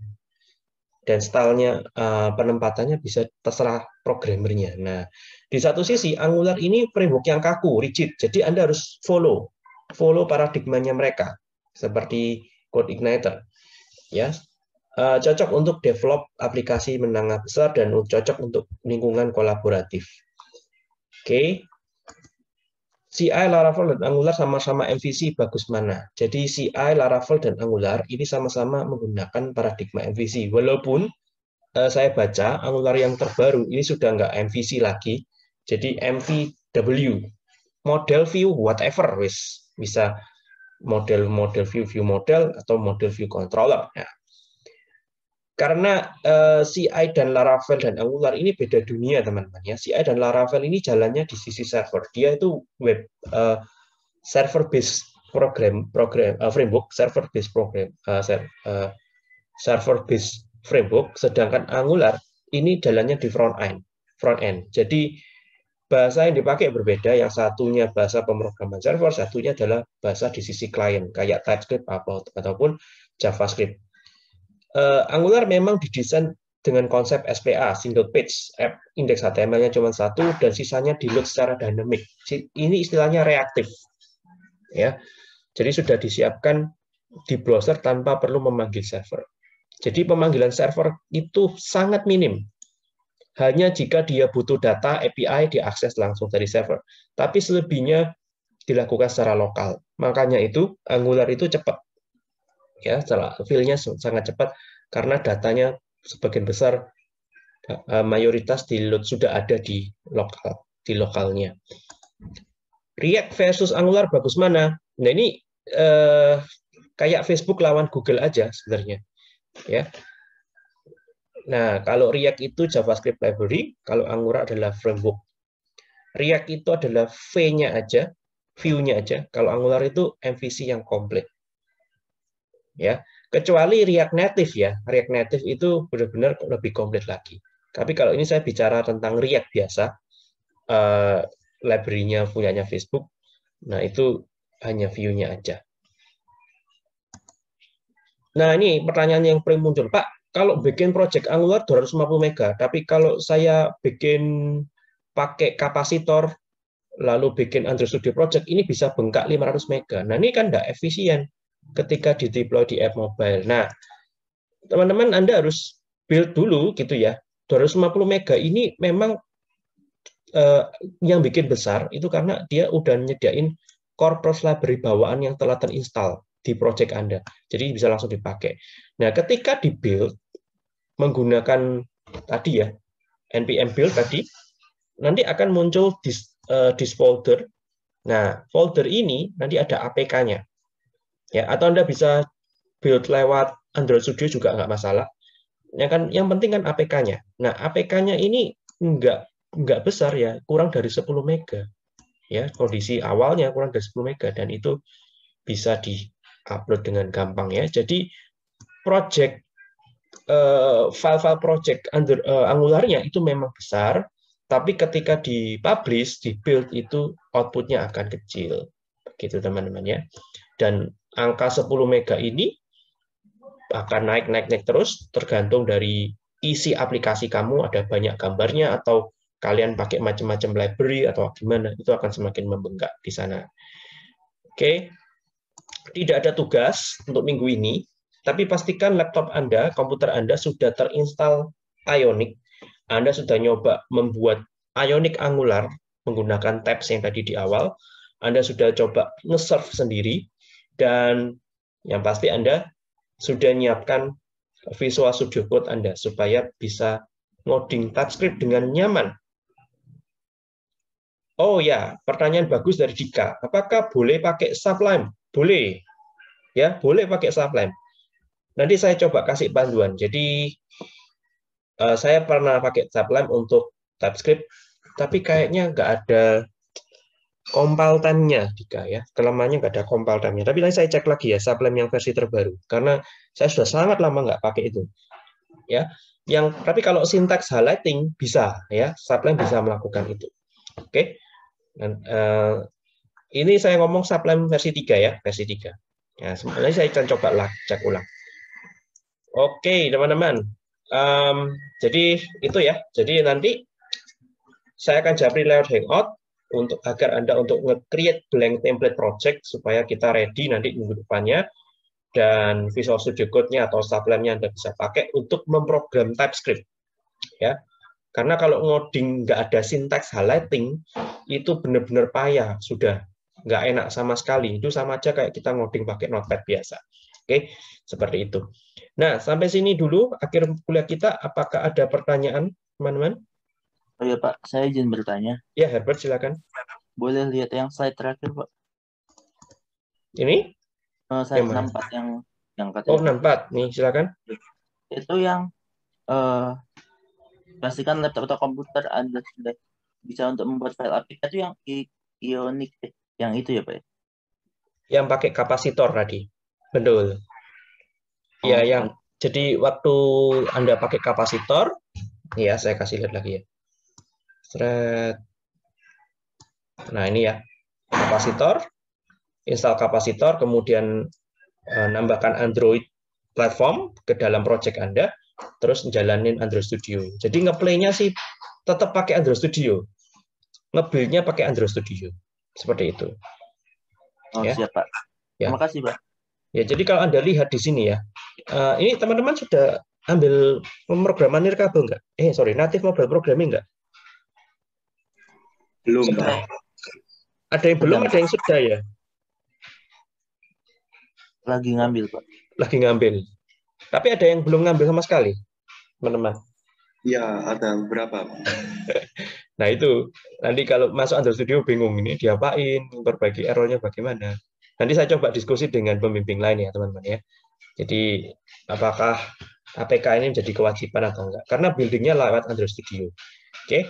Dan stylenya uh, penempatannya bisa terserah programmernya. Nah, di satu sisi Angular ini framework yang kaku, rigid. Jadi Anda harus follow, follow paradigmanya mereka seperti Code Igniter. Ya, uh, cocok untuk develop aplikasi menengah besar dan cocok untuk lingkungan kolaboratif. Oke, okay. CI, Laravel, dan Angular sama-sama MVC bagus mana? Jadi CI, Laravel, dan Angular ini sama-sama menggunakan paradigma MVC. Walaupun uh, saya baca Angular yang terbaru ini sudah nggak MVC lagi, jadi MVW, model view whatever, wis bisa model model view view model atau model view controller. Nah, karena uh, eh, CI dan Laravel dan Angular ini beda dunia teman-teman ya. CI dan Laravel ini jalannya di sisi server. Dia itu web uh, server based program program uh, framework, server based program uh, ser, uh, server based framework. Sedangkan Angular ini jalannya di front end. Front end. Jadi bahasa yang dipakai berbeda. Yang satunya bahasa pemrograman server, satunya adalah bahasa di sisi klien kayak TypeScript apa ataupun JavaScript uh, Angular memang didesain dengan konsep SPA, single page, app indeks HTML-nya cuma satu dan sisanya di load secara dynamic. Ini istilahnya reaktif. Ya. Jadi sudah disiapkan di browser tanpa perlu memanggil server. Jadi pemanggilan server itu sangat minim. Hanya jika dia butuh data API diakses langsung dari server. Tapi selebihnya dilakukan secara lokal. Makanya itu Angular itu cepat ya setelah feel-nya sangat cepat karena datanya sebagian besar eh, mayoritas di load sudah ada di lokal di lokalnya. React versus Angular bagus mana? Nah ini eh, kayak Facebook lawan Google aja sebenarnya, ya. Nah kalau React itu JavaScript library, kalau Angular adalah framework. React itu adalah V-nya aja, view-nya aja. Kalau Angular itu MVC yang komplit ya. Kecuali React Native ya. React Native itu benar-benar lebih komplit lagi. Tapi kalau ini saya bicara tentang React biasa uh, library-nya punyanya Facebook nah itu hanya view-nya aja. Nah ini pertanyaan yang paling muncul. Pak kalau bikin project Angular 250 mega tapi kalau saya bikin pakai kapasitor lalu bikin Android Studio Project ini bisa bengkak 500 mega. Nah, ini kan tidak efisien ketika di deploy di app mobile. Nah, teman-teman Anda harus build dulu gitu ya. 250 mega ini memang uh, yang bikin besar itu karena dia udah nyediain Corpus library bawaan yang telah terinstall di project Anda. Jadi bisa langsung dipakai. Nah, ketika di build menggunakan tadi ya npm build tadi, nanti akan muncul this, uh, this folder. Nah, folder ini nanti ada APK-nya. Ya, atau Anda bisa build lewat Android Studio juga nggak masalah. Ya kan, yang penting kan APK-nya. Nah, APK-nya ini nggak nggak besar ya, kurang dari 10 mega. Ya, kondisi awalnya kurang dari 10 mega dan itu bisa di-upload dengan gampang ya. Jadi project uh, file-file project under uh, Angularnya itu memang besar, tapi ketika di-publish, di-build itu outputnya akan kecil. Begitu teman-teman ya. Dan angka 10 mega ini akan naik naik naik terus tergantung dari isi aplikasi kamu ada banyak gambarnya atau kalian pakai macam-macam library atau gimana itu akan semakin membengkak di sana. Oke. Tidak ada tugas untuk minggu ini, tapi pastikan laptop Anda, komputer Anda sudah terinstall Ionic. Anda sudah nyoba membuat Ionic Angular menggunakan tabs yang tadi di awal. Anda sudah coba nge-serve sendiri dan yang pasti Anda sudah menyiapkan Visual Studio Code Anda supaya bisa ngoding TypeScript dengan nyaman. Oh ya, pertanyaan bagus dari Dika. Apakah boleh pakai Sublime? Boleh. Ya, boleh pakai Sublime. Nanti saya coba kasih panduan. Jadi uh, saya pernah pakai Sublime untuk TypeScript, tapi kayaknya nggak ada compile time-nya Dika ya. Kelemahannya nggak ada compile time-nya. Tapi nanti saya cek lagi ya Sublime yang versi terbaru karena saya sudah sangat lama nggak pakai itu. Ya. Yang tapi kalau syntax highlighting bisa ya, Sublime bisa melakukan itu. Oke. Uh, ini saya ngomong Sublime versi 3 ya, versi 3. Ya, sebenarnya saya akan coba lah cek ulang. Oke, teman-teman. Um, jadi itu ya. Jadi nanti saya akan japri lewat Hangout untuk agar Anda untuk nge-create blank template project supaya kita ready nanti minggu depannya dan Visual Studio Code-nya atau Sublime-nya Anda bisa pakai untuk memprogram TypeScript. Ya. Karena kalau ngoding nggak ada syntax highlighting, itu benar-benar payah, sudah nggak enak sama sekali. Itu sama aja kayak kita ngoding pakai notepad biasa. Oke, seperti itu. Nah, sampai sini dulu akhir kuliah kita. Apakah ada pertanyaan, teman-teman? Oh ya Pak, saya izin bertanya. Ya Herbert silakan. Boleh lihat yang slide terakhir Pak? Ini? Uh, slide yang 64 yang yang katanya. Oh 64, nih silakan. Itu yang uh, pastikan laptop atau komputer Anda sudah bisa untuk membuat file APK itu yang Ionic, eh, yang itu ya Pak? Yang pakai kapasitor tadi, betul. Ya, oh, ya, yang jadi waktu Anda pakai kapasitor, ya saya kasih lihat lagi ya. Thread. Nah, ini ya. Kapasitor, install kapasitor, kemudian uh, nambahkan Android platform ke dalam project Anda, terus jalanin Android Studio. Jadi ngeplaynya sih tetap pakai Android Studio. Ngebuildnya pakai Android Studio. Seperti itu. Oh, ya. siap, Pak. Ya. Terima kasih, Pak. Ya, jadi kalau Anda lihat di sini ya, uh, ini teman-teman sudah ambil pemrograman Nirkabel enggak? Eh, sorry, native mobile programming enggak? Belum, Pak. Ada yang belum, ada yang sudah ya? Lagi ngambil, Pak. Lagi ngambil. Tapi ada yang belum ngambil sama sekali, teman-teman. Ya, ada beberapa. nah itu, nanti kalau masuk Android Studio bingung ini diapain, perbaiki errornya bagaimana. Nanti saya coba diskusi dengan pembimbing lain ya, teman-teman ya. Jadi, apakah APK ini menjadi kewajiban atau enggak? Karena buildingnya lewat Android Studio. Oke,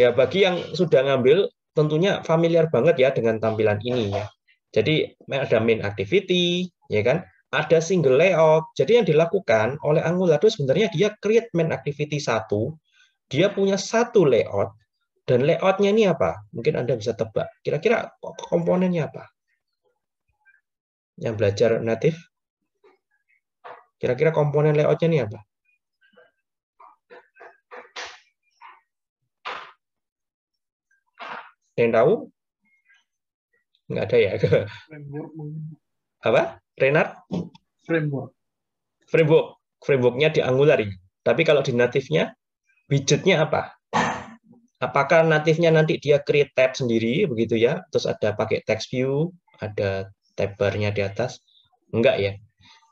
Ya, bagi yang sudah ngambil, tentunya familiar banget ya dengan tampilan ini ya. Jadi ada main activity, ya kan? Ada single layout. Jadi yang dilakukan oleh Angular itu sebenarnya dia create main activity satu, dia punya satu layout, dan layoutnya ini apa? Mungkin Anda bisa tebak. Kira-kira komponennya apa? Yang belajar native? Kira-kira komponen layoutnya ini apa? Ada yang tahu? Nggak ada ya? Apa? Renard? Framework. Framework. Frameworknya di Angular ya. Tapi kalau di native-nya, widgetnya apa? Apakah natifnya nanti dia create tab sendiri begitu ya? Terus ada pakai text view, ada tab barnya di atas? Enggak ya.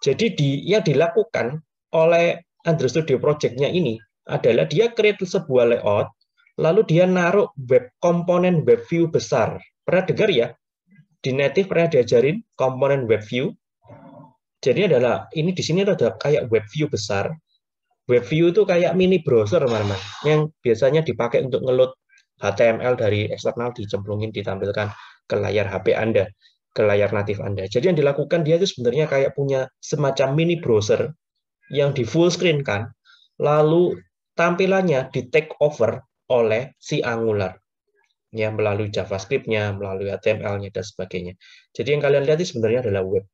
Jadi di, yang dilakukan oleh Android Studio Project-nya ini adalah dia create sebuah layout, lalu dia naruh web komponen web view besar. Pernah dengar ya? Di native pernah diajarin komponen web view. Jadi adalah ini di sini ada kayak web view besar WebView itu kayak mini browser, teman-teman, yang biasanya dipakai untuk ngeload HTML dari eksternal dicemplungin ditampilkan ke layar HP Anda, ke layar natif Anda. Jadi yang dilakukan dia itu sebenarnya kayak punya semacam mini browser yang di full screen kan, lalu tampilannya di take over oleh si Angular ya melalui JavaScript-nya, melalui HTML-nya dan sebagainya. Jadi yang kalian lihat itu sebenarnya adalah web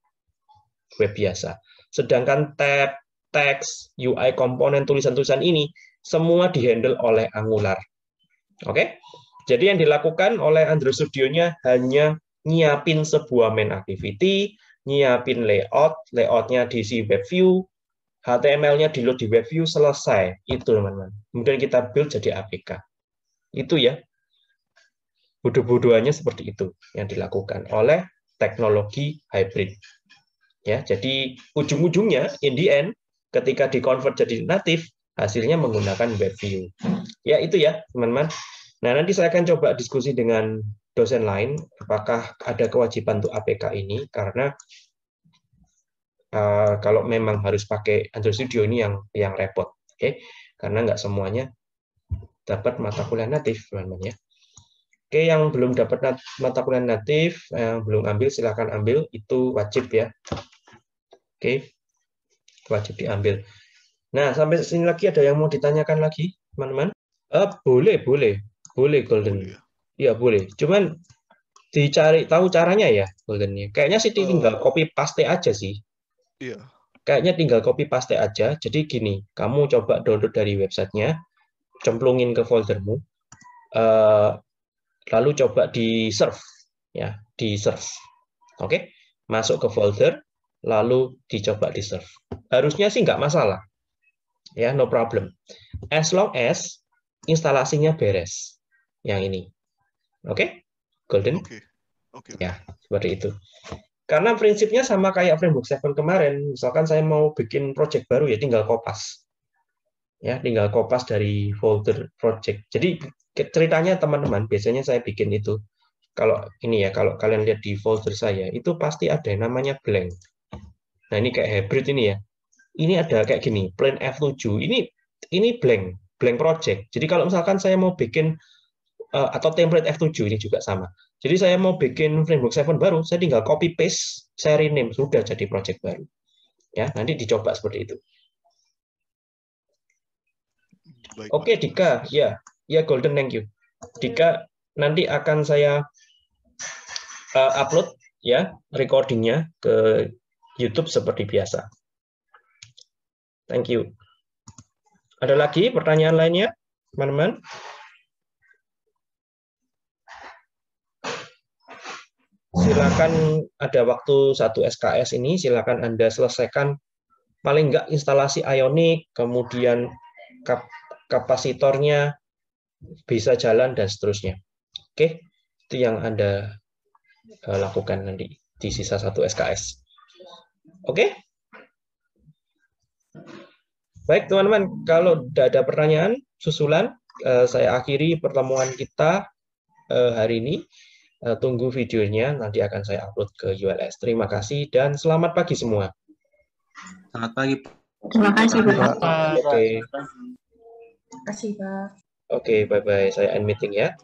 web biasa. Sedangkan tab teks, UI komponen tulisan-tulisan ini semua dihandle oleh Angular. Oke? Jadi yang dilakukan oleh Android Studio-nya hanya nyiapin sebuah main activity, nyiapin layout, layoutnya diisi web view, HTML-nya di load di web view, selesai. Itu, teman-teman. Kemudian kita build jadi APK. Itu ya. Bodoh-bodohannya seperti itu yang dilakukan oleh teknologi hybrid. Ya, jadi ujung-ujungnya in the end ketika di-convert jadi native, hasilnya menggunakan web view. Ya, itu ya, teman-teman. Nah, nanti saya akan coba diskusi dengan dosen lain, apakah ada kewajiban untuk APK ini, karena uh, kalau memang harus pakai Android Studio ini yang yang repot, oke? Okay? Karena nggak semuanya dapat mata kuliah natif, teman-teman ya. Oke, yang belum dapat mata kuliah natif, yang belum ambil silahkan ambil, itu wajib ya. Oke, wajib diambil. Nah, sampai sini lagi ada yang mau ditanyakan lagi, teman-teman? Uh, boleh, boleh. Boleh, Golden. Iya, ya, boleh. Cuman dicari tahu caranya ya, Goldennya. Kayaknya sih tinggal uh, copy paste aja sih. Iya. Kayaknya tinggal copy paste aja. Jadi gini, kamu coba download dari websitenya, cemplungin ke foldermu, uh, lalu coba di serve, ya, di serve. Oke, okay? masuk ke folder, lalu dicoba di serve. Harusnya sih nggak masalah. Ya, no problem. As long as instalasinya beres. Yang ini. Oke? Okay? Golden? Oke. Okay. Okay. Ya, seperti itu. Karena prinsipnya sama kayak framework 7 kemarin. Misalkan saya mau bikin project baru ya tinggal kopas. Ya, tinggal kopas dari folder project. Jadi ceritanya teman-teman, biasanya saya bikin itu kalau ini ya, kalau kalian lihat di folder saya, itu pasti ada yang namanya blank. Nah, ini kayak hybrid ini ya. Ini ada kayak gini, plain F7. Ini ini blank, blank project. Jadi kalau misalkan saya mau bikin uh, atau template F7 ini juga sama. Jadi saya mau bikin framework 7 baru, saya tinggal copy paste, saya rename, sudah jadi project baru. Ya, nanti dicoba seperti itu. Baik, Oke, Dika, ya, ya Golden, thank you. Dika, nanti akan saya uh, upload ya recordingnya ke YouTube seperti biasa. Thank you. Ada lagi pertanyaan lainnya, teman-teman? Silakan ada waktu satu SKS ini, silakan Anda selesaikan paling enggak instalasi Ionic, kemudian kap kapasitornya bisa jalan dan seterusnya. Oke, itu yang Anda eh, lakukan nanti di sisa satu SKS. Oke? Baik, teman-teman, kalau tidak ada pertanyaan susulan, eh, saya akhiri pertemuan kita eh, hari ini. Eh, tunggu videonya, nanti akan saya upload ke ULS. Terima kasih dan selamat pagi semua. Selamat pagi. Terima kasih, Pak. Oke. Terima kasih, Pak. Oke, bye-bye. Saya end meeting ya.